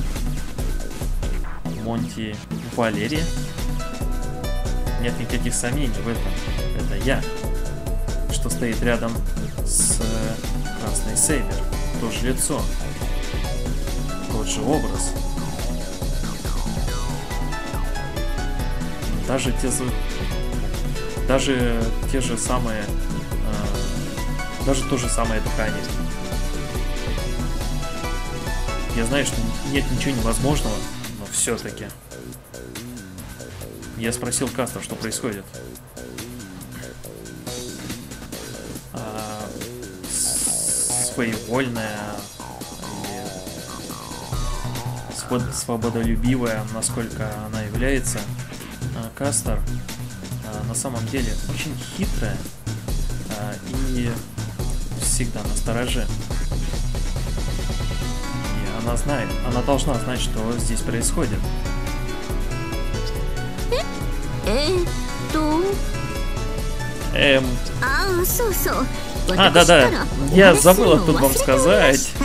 Монти Валерия? Нет никаких сомнений в этом. Это я, что стоит рядом с э, Красной Сейбер. То же лицо, тот же образ. Даже те, за- даже те же самые э, даже то же самое дыхание. Я знаю, что нет ничего невозможного, но все-таки. Я спросил Кастро, что происходит. А, своевольная или своб- свободолюбивая, насколько она является, а, Кастер а, на самом деле очень хитрая а, и всегда на стороже. И она знает, она должна знать, что здесь происходит. えーっと Эм, ああそうそうあだだ私ったら я お話しする забыла のを тут вам 忘れておりま сказать した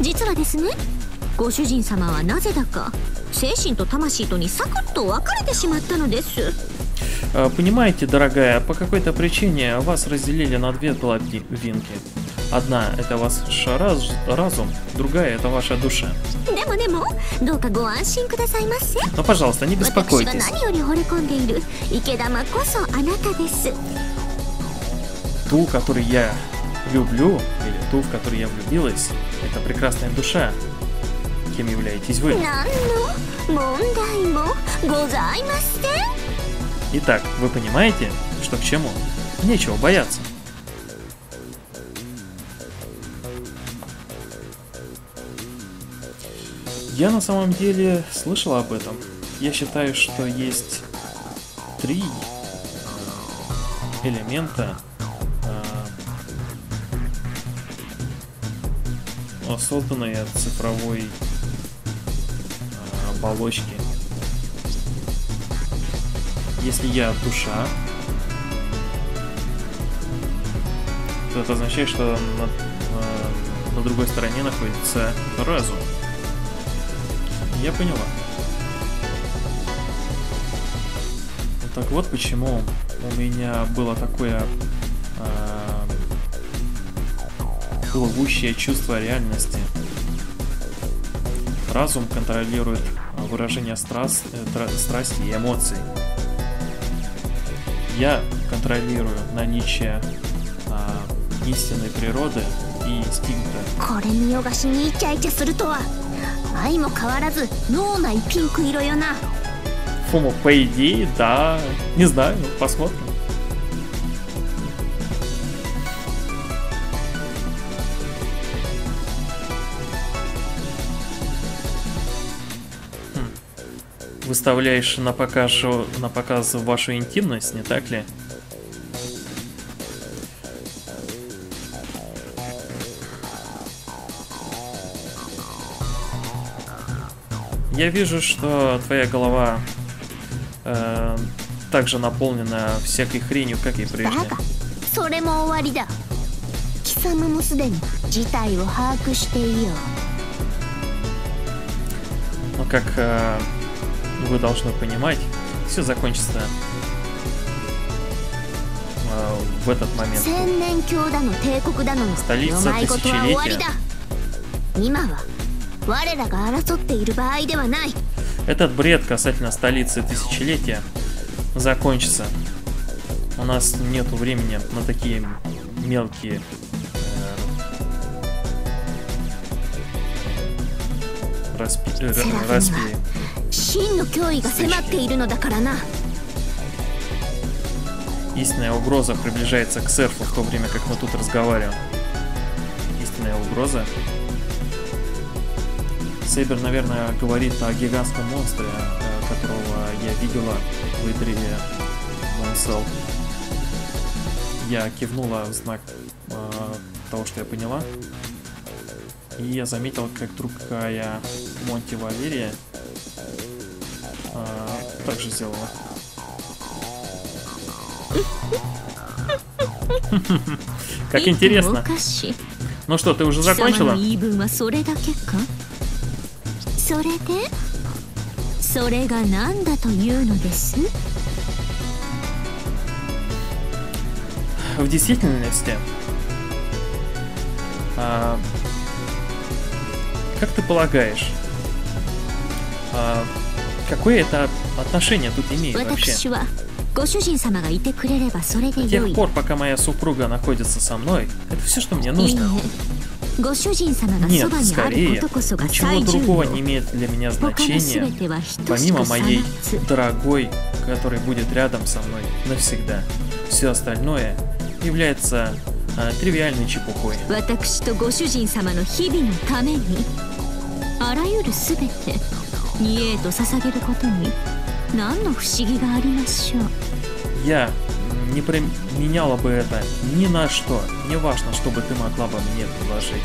実はですね ご主人様はなぜだか 精神と魂とにサクッと分かれてしまったのです А, Понимаете, дорогая, по какой-то причине вас разделили на две половинки. Одна — это ваш раз- разум, другая — это ваша душа. でもでもどうかご安心くださいませ Но, пожалуйста, не 私が беспокойтесь. 何より惚れ込んでいる池玉こそあなたです Ту, которую я люблю, или ту, в которую я влюбилась, это прекрасная душа. кем являетесь вы? Итак, вы понимаете, что к чему? Нечего бояться. Я на самом деле слышал об этом. Я считаю, что есть три э, элемента э, созданные цифровой оболочки. Если я душа, то это означает, что на, на другой стороне находится разум. Я поняла. Так вот почему у меня было такое э, плывущее чувство реальности. Разум контролирует э, выражение страст, э, тра- страсти и эмоций. Я контролирую наличие а, истинной природы и инстинкта. これ見よがしにイチャイチャするとは愛も変わらず脳内ピンク色よな Фу, по идее, да. Не знаю, ну, посмотрим. Выставляешь на показ, на показ вашу интимность, не так ли? Я вижу, что твоя голова э, также наполнена всякой хренью, как и だ прежде. がそれも終わりだ貴様もすでに事態を把握していよう Но как э, вы должны понимать, все закончится э, в этот момент. Столица тысячелетия. Этот бред касательно столицы тысячелетия закончится. У нас нет времени на такие мелкие э, распи, э, распи 真の脅威が迫っているのだからな Истинная угроза приближается к серфу в то время, как мы тут разговариваем. Истинная угроза. Сейбер, наверное, говорит о гигантском монстре, э, которого я видела в игре Moonsel. Я кивнула в знак э, того, что я поняла. И я заметил, как другая Монти Валерия э, так же сделала. Как интересно. Ну что, ты уже закончила? В действительности, а, как ты полагаешь, а, какое это отношения тут имеет вообще? До тех пор, пока моя супруга находится со мной, это все, что мне нужно. Нет, скорее, ничего другого не имеет для меня значения, помимо моей дорогой, который будет рядом со мной навсегда. Все остальное является а, тривиальной чепухой. Я не применяла бы это ни на что. Не важно, что бы ты могла бы мне предложить.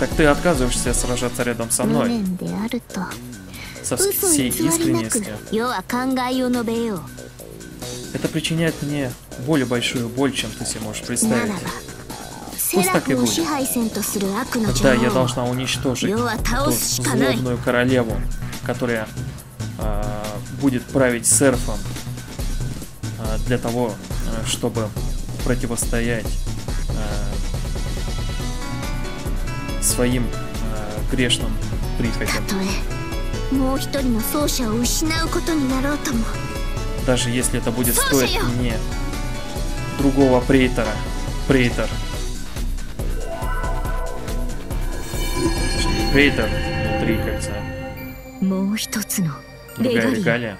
Так ты отказываешься сражаться рядом со мной. «Ну, со всей искренностью. Это причиняет мне более большую боль, чем ты себе можешь представить. Пусть так и будет. Тогда я должна уничтожить а ту злобную королеву которая э, будет править серфом э, для того, а, чтобы противостоять э, своим э, грешным прихотям. Даже если это будет стоить мне другого Прейтера, Прейтер, Прейтер внутри кольца. もう一つのレ Другая ガリア регалия.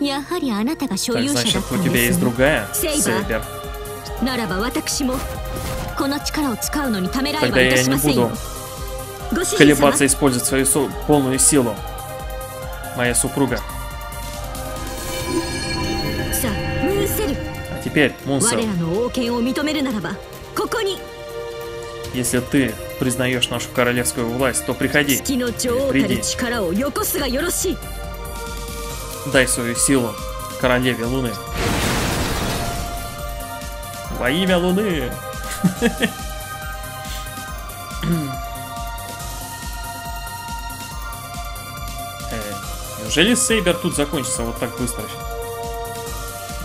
やはりあなたが所 Так, 有者だ значит, った у ん тебя です есть ね другая Сейбер. Сейбер. ならば私もこの力を使うのにためらいは Тогда いた я し не ませんよ буду ご主人様 колебаться и использовать свою су- полную силу. Моя супруга. さあムーンセル А теперь, 我 Мунсел, らの王権を認めるならばここに если ты признаешь нашу королевскую власть, то приходи. Приди. Дай свою силу королеве Луны. Во имя Луны! Э, неужели Сейбер тут закончится вот так быстро?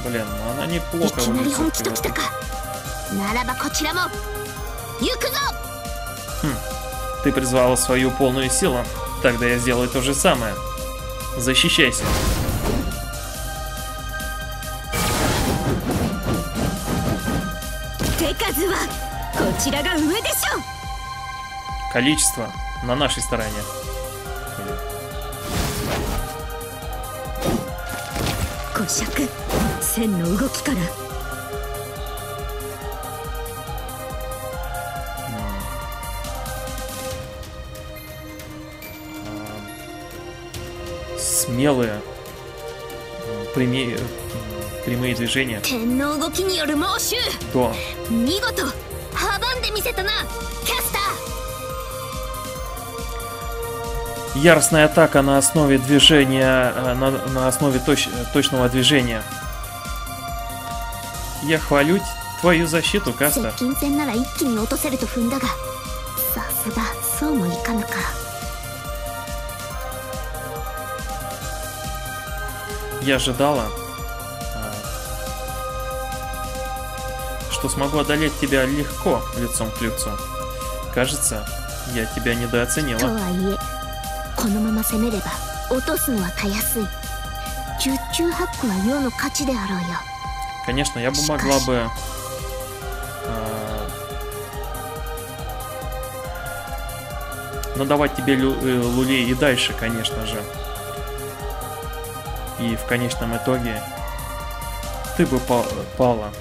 Блин, ну она неплохо выглядит. 本気ときた всё-таки. かならばこちらも行くぞ Ты призвала свою полную силу. Тогда я сделаю то же самое. Защищайся. 手数はこちらが上でしょう Количество на нашей стороне. 古尺線の動きから смелые прямые, прямые движения, то... Яростная атака на основе движения, э, на, на основе точ, точного движения. Я хвалю твою защиту, Каста. я ожидала, а, что смогу одолеть тебя легко лицом к лицу. Кажется, я тебя недооценила. Конечно, я бы могла бы... Э, надавать тебе лю, э, лулей и дальше, конечно же И в конечном итоге ты бы па- пала.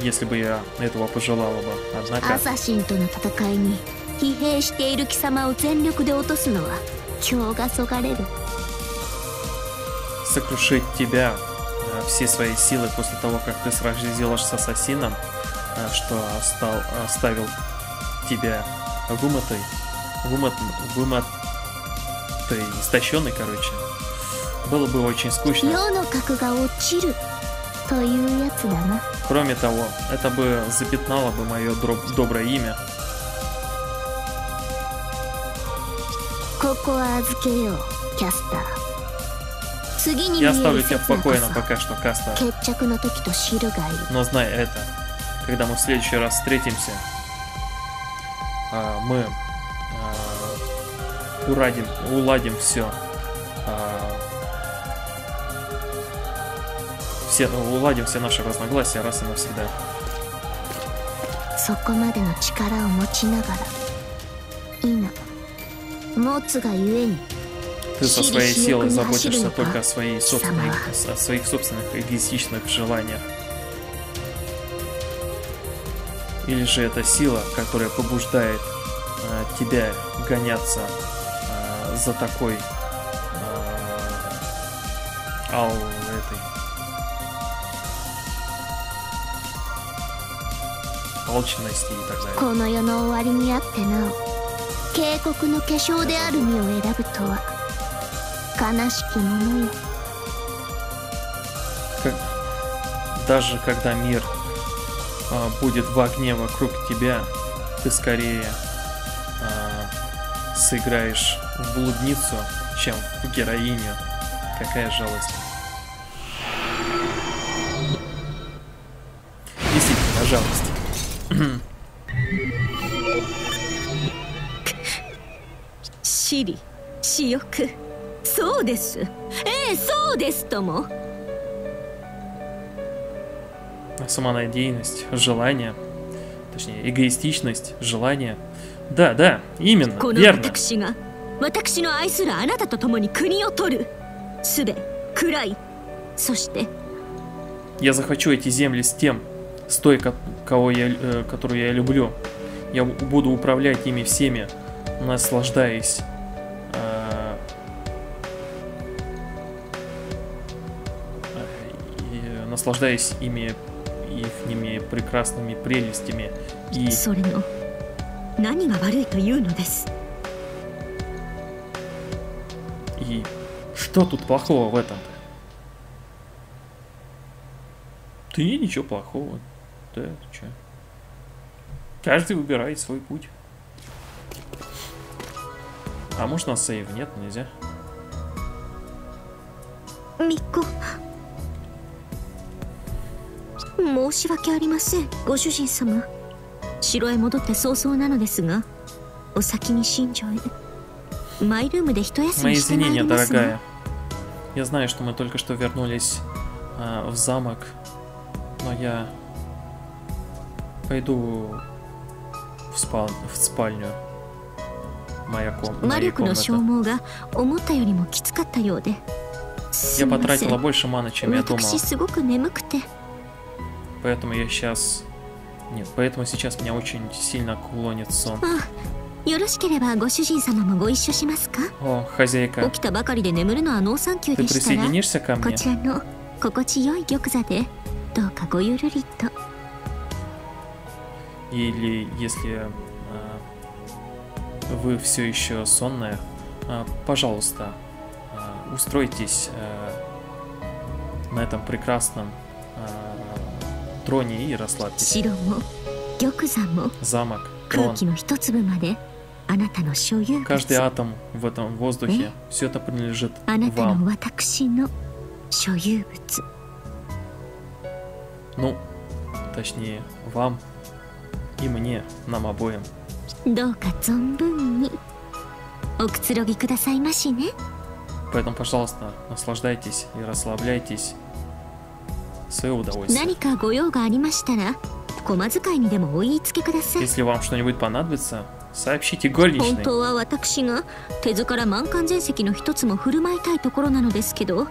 Если бы я этого пожелала бы. Однако, アサシンとの戦いに疲弊している貴様を全力で落とすのは今日がそがれる сокрушить тебя э, все свои силы после того, как ты сразилась с ассасином, э, что остал, оставил тебя вымытой, вымот, просто истощенный, короче. Было бы очень скучно. Кроме того, это бы запятнало бы мое доброе имя. Я оставлю тебя спокойно пока что, Каста. Но знай это. Когда мы в следующий раз встретимся, а, мы а, урадим, уладим все. все, уладим все наши разногласия раз и навсегда. そこまでの力を持ちながらいいな持つがゆえに Ты со своей силой Сири, заботишься Сири, только о, своей собственной, Сама. о своих собственных эгоистичных желаниях. Или же это сила, которая побуждает а, тебя гоняться а, за такой а, ау этой алчности и так далее. この世の終わりにあってなお警告の化粧である身を選ぶとは悲しきものよ Как- даже когда мир а, будет в огне вокруг тебя, ты скорее а, сыграешь в блудницу, чем в героиню. Какая жалость. Действительно, жалость. 私利私欲そうですええそうですとも Самонадеянность, желание, точнее, эгоистичность, желание. Да, да, именно, この верно. 私が私の愛するあなたと共に国を取るすべ暗いそして Я захвачу эти земли с тем, с той, ко- кого я, э, которую я люблю. Я б- буду управлять ими всеми, наслаждаясь э, э, и наслаждаясь ими ихними прекрасными прелестями и それの何が悪いというのです и что тут плохого в этом-то? Ты ничего плохого. Да, ты чё? Каждый выбирает свой путь. А может у нас сейв? Нет, нельзя. みっこ申し訳ありませんご主人様城へ戻って早々なのですがお先に新庄へマイルームで一休 Мои извинения, дорогая. Я знаю, что мы только что вернулись э, в замок, но я пойду в, спал в спальню. Моя, ком моя комната. Я потратила больше маны, чем я думала. Поэтому я сейчас... Нет, поэтому сейчас меня очень сильно клонит сон. А, あよろしければご主人様もご一緒しますか О, хозяйка, 起きたばかりで眠るのはノーサンキュー ты でしたら присоединишься ко こ мне? ちらの心地よい玉座でどうかごゆるりと Или если а, вы все еще сонная, а, пожалуйста, а, устройтесь а, на этом прекрасном а, троне и расслабьтесь. 白も玉座も Замок, 空 трон, Каждый атом в этом воздухе, все это принадлежит вам. Ну, точнее, вам и мне, нам обоим. Поэтому, пожалуйста, наслаждайтесь и расслабляйтесь. В свое удовольствие. Если вам что-нибудь понадобится, сообщите 本 горничной. 当は私が手塚から満漢全席の一つも振る舞いたいところなのですけど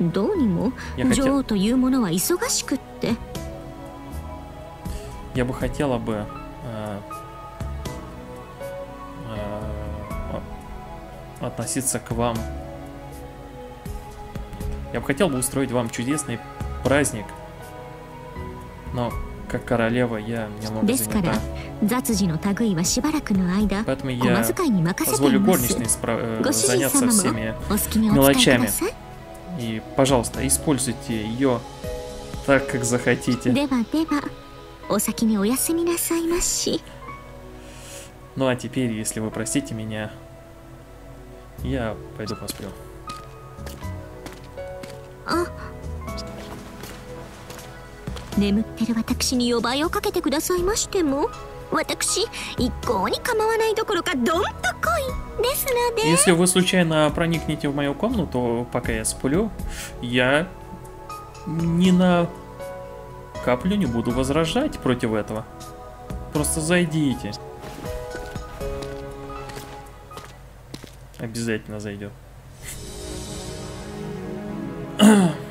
どうにも Я 女 хотел, 王というものは忙しくって я бы хотела бы э, э, о- относиться к вам. Я бы хотел бы устроить вам чудесный праздник, но как королева, я мне много занята. Поэтому я позволю горничной э, заняться всеми мелочами. И, пожалуйста, используйте ее так, как захотите. Ну а теперь, если вы простите меня, я пойду посплю. 眠ってる私に呼ばいをかけてくださいましても私一向に構わないどころかどんと来いですので Если вы случайно проникнете в мою комнату, пока я сплю, я ни на каплю не буду возражать против этого. Просто зайдите. Обязательно зайдет.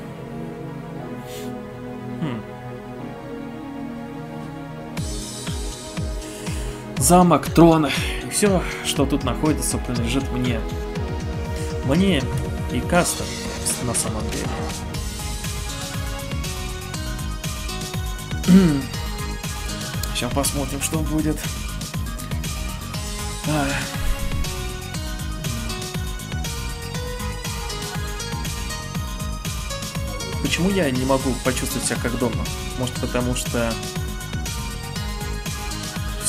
Замок, трон и все, что тут находится, принадлежит мне. Мне и Каста на самом деле. Сейчас посмотрим, что будет. А. почему я не могу почувствовать себя как дома? Может потому что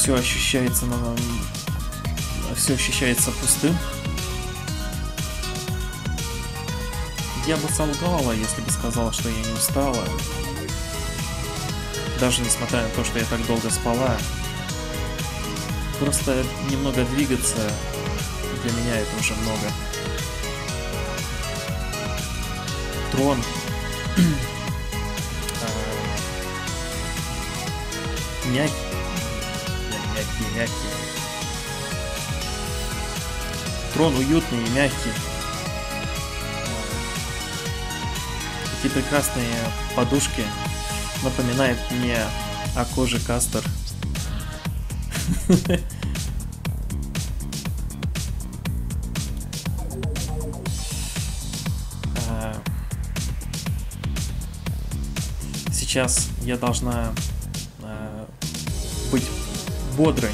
все ощущается на... все ощущается пустым? Я бы солгала, если бы сказала, что я не устала. Даже несмотря на то, что я так долго спала. Просто немного двигаться для меня это уже много. Трон. Мягкий. Мягкий. Трон уютный и мягкий. Эти прекрасные подушки напоминают мне о коже Кастер. Сейчас я должна быть бодрой,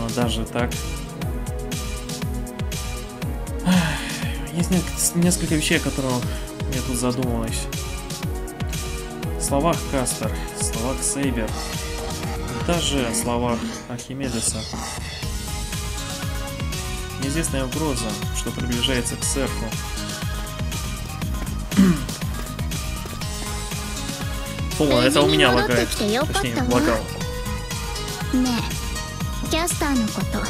но даже так есть несколько вещей, о которых я тут задумалась. В словах Кастер, в словах Сейбер, даже о словах Архимедеса. Неизвестная угроза, что приближается к серфу. О, это у меня лагает. Точнее, лагал. ねえキャスターのこと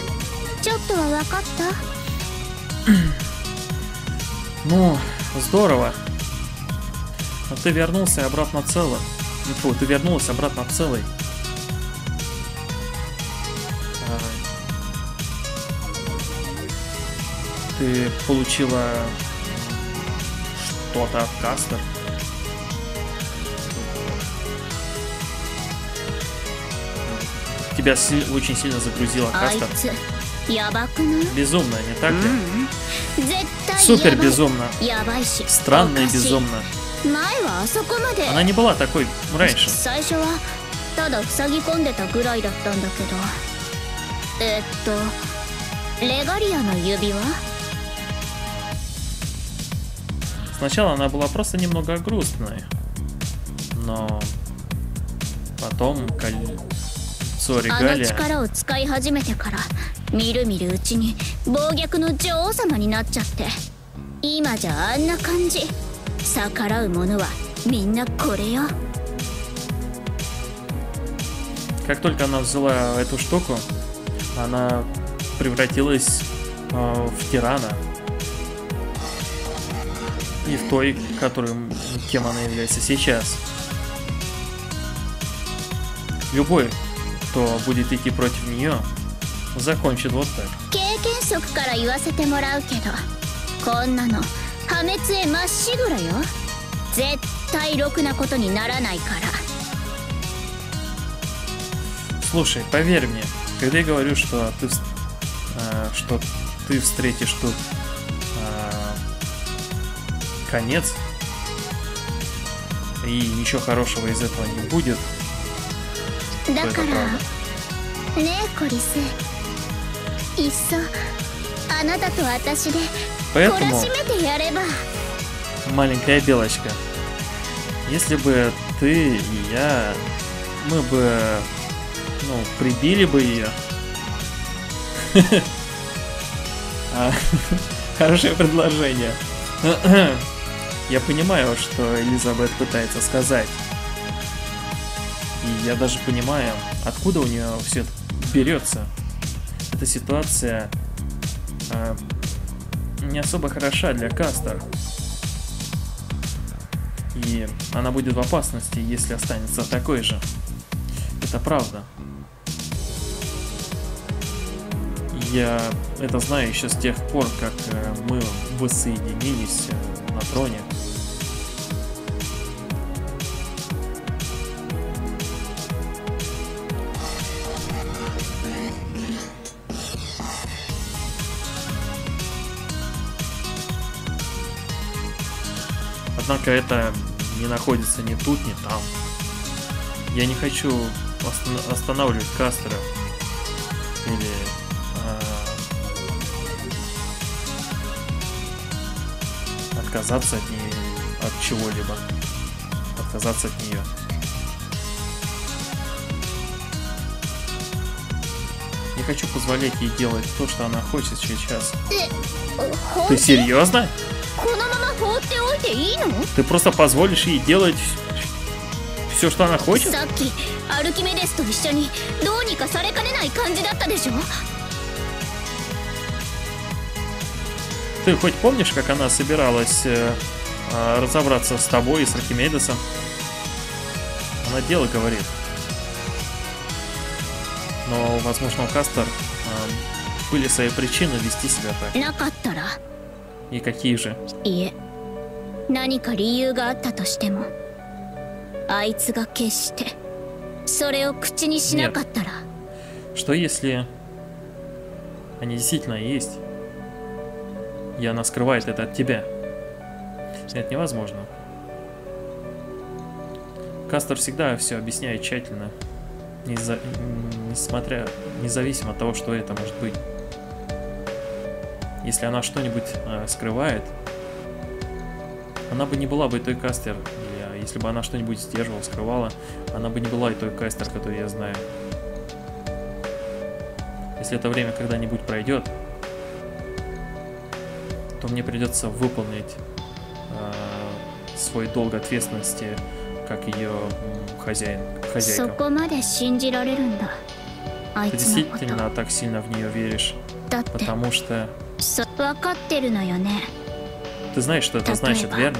ちょっとは分かった Ну, здорово. А ты вернулся обратно целым. Фу, ты вернулась обратно целой. А, ты получила что-то от Кастер. тебя очень сильно загрузила каста. Безумно, не так ли? Супер безумно. Странно и безумно. Она не была такой раньше. Сначала она была просто немного грустной, но потом. あの力を使い始めてからみるみるうちに暴虐の女王様になっちゃって今じゃあんな感じ逆らう者はみんなこれよ Как только она взяла эту штуку, она превратилась э, в тирана. И в той, которым, кем она является сейчас. Любой, кто будет идти против нее, закончит вот так. 経験則から言わせてもらうけどこんなの破滅へまっしぐらよ絶対ろくなことにならないから Слушай, поверь мне, когда я говорю, что ты, э, что ты встретишь тут э, конец, и ничего хорошего из этого не будет, то だ это から правда. ねえコリスいっそあなたと私で懲ら Поэтому, しめてやれば маленькая белочка, если бы ты и я, мы бы, ну, прибили бы ее. А, Хорошее предложение. Я понимаю, что Элизабет пытается сказать. И я даже понимаю, откуда у нее все берется. Эта ситуация а, не особо хороша для Кастер. И она будет в опасности, если останется такой же. Это правда. Я это знаю еще с тех пор, как э, мы воссоединились э, на троне. Однако это не находится ни тут, ни там. Я не хочу остан- останавливать Кастера или а, отказаться от, ней, от чего-либо. Отказаться от нее. Не хочу позволять ей делать то, что она хочет сейчас. ほ Ты серьезно? Ты просто позволишь ей делать все, что она хочет? Ты хоть помнишь, как она собиралась э, а, разобраться с тобой и с Архимедесом? Она дело говорит. Но, возможно, у Кастер э, были свои причины вести себя так. И какие же? いえ何か理由があったとしてもあいつが決してそれを口にしなかったら Что если они действительно есть, и она скрывает это от тебя? Это невозможно. Кастер всегда все объясняет тщательно, неза- м, несмотря, независимо от того, что это может быть. Если она что-нибудь э, скрывает, она бы не была бы и той кастер. Или, а, если бы она что-нибудь сдерживала, скрывала, она бы не была и той кастер, которую я знаю. Если это время когда-нибудь пройдет, то мне придется выполнить э, свой долг ответственности как ее м, хозяин, そ хозяйка. こまで信じられるんだあい Ты つのこと действительно так сильно в нее веришь, だって потому что そ分かってるのよね ты знаешь, что это значит, Татуева. верно?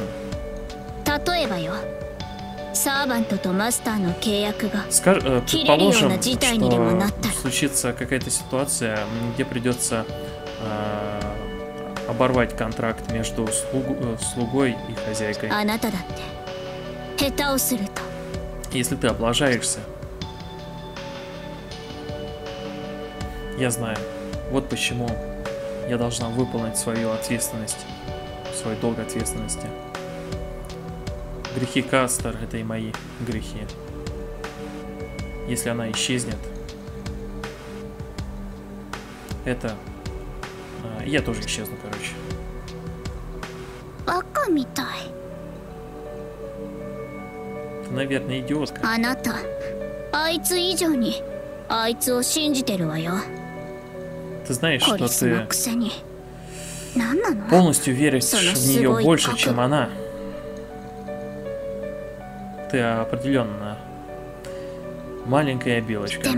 例えばよサーバントとマスターの契約が Скаж- э, Кириллиона предположим, Джитай не ремонт что Наттар. случится какая-то ситуация, м, где придется э, оборвать контракт между слугу- э, слугой и хозяйкой. あなただって下手をすると Если ты облажаешься, я знаю. Вот почему я должна выполнить свою ответственность, свой долг ответственности. Грехи Кастер — это и мои грехи. Если она исчезнет, это... а, Я тоже исчезну, короче. バカみたい Ты, наверное, идиотка. あなたあいつ以上にあいつを信じてるわよ Ты знаешь, コ что リスの ты くせに何なの Полностью веришь в нее больше, чем она. Ты определенно маленькая белочка.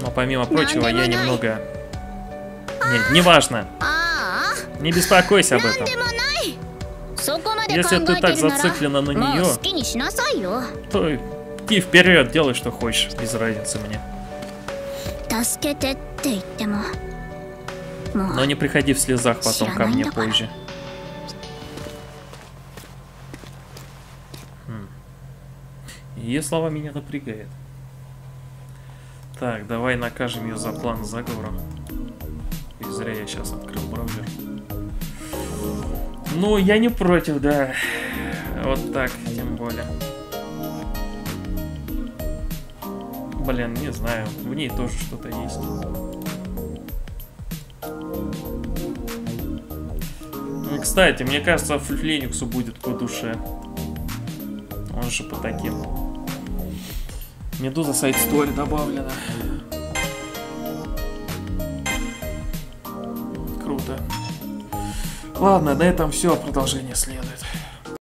Но помимо прочего, я немного... Нет, неважно. Не беспокойся об этом. Если ты так зациклена на нее, то иди вперед, делай что хочешь, без разницы мне. Но う не приходи в слезах потом ко мне позже. Хм. Ее слова меня напрягает. Так, давай накажем ее за план заговора. И зря я сейчас открыл браузер. Ну, я не против, да. Вот так, тем более. Блин, не знаю. В ней тоже что-то есть. Ну, Кстати, мне кажется, Флениксу будет по душе. Он же по таким. Медуза сайт стори добавлена. Круто. Ладно, на этом все. Продолжение следует.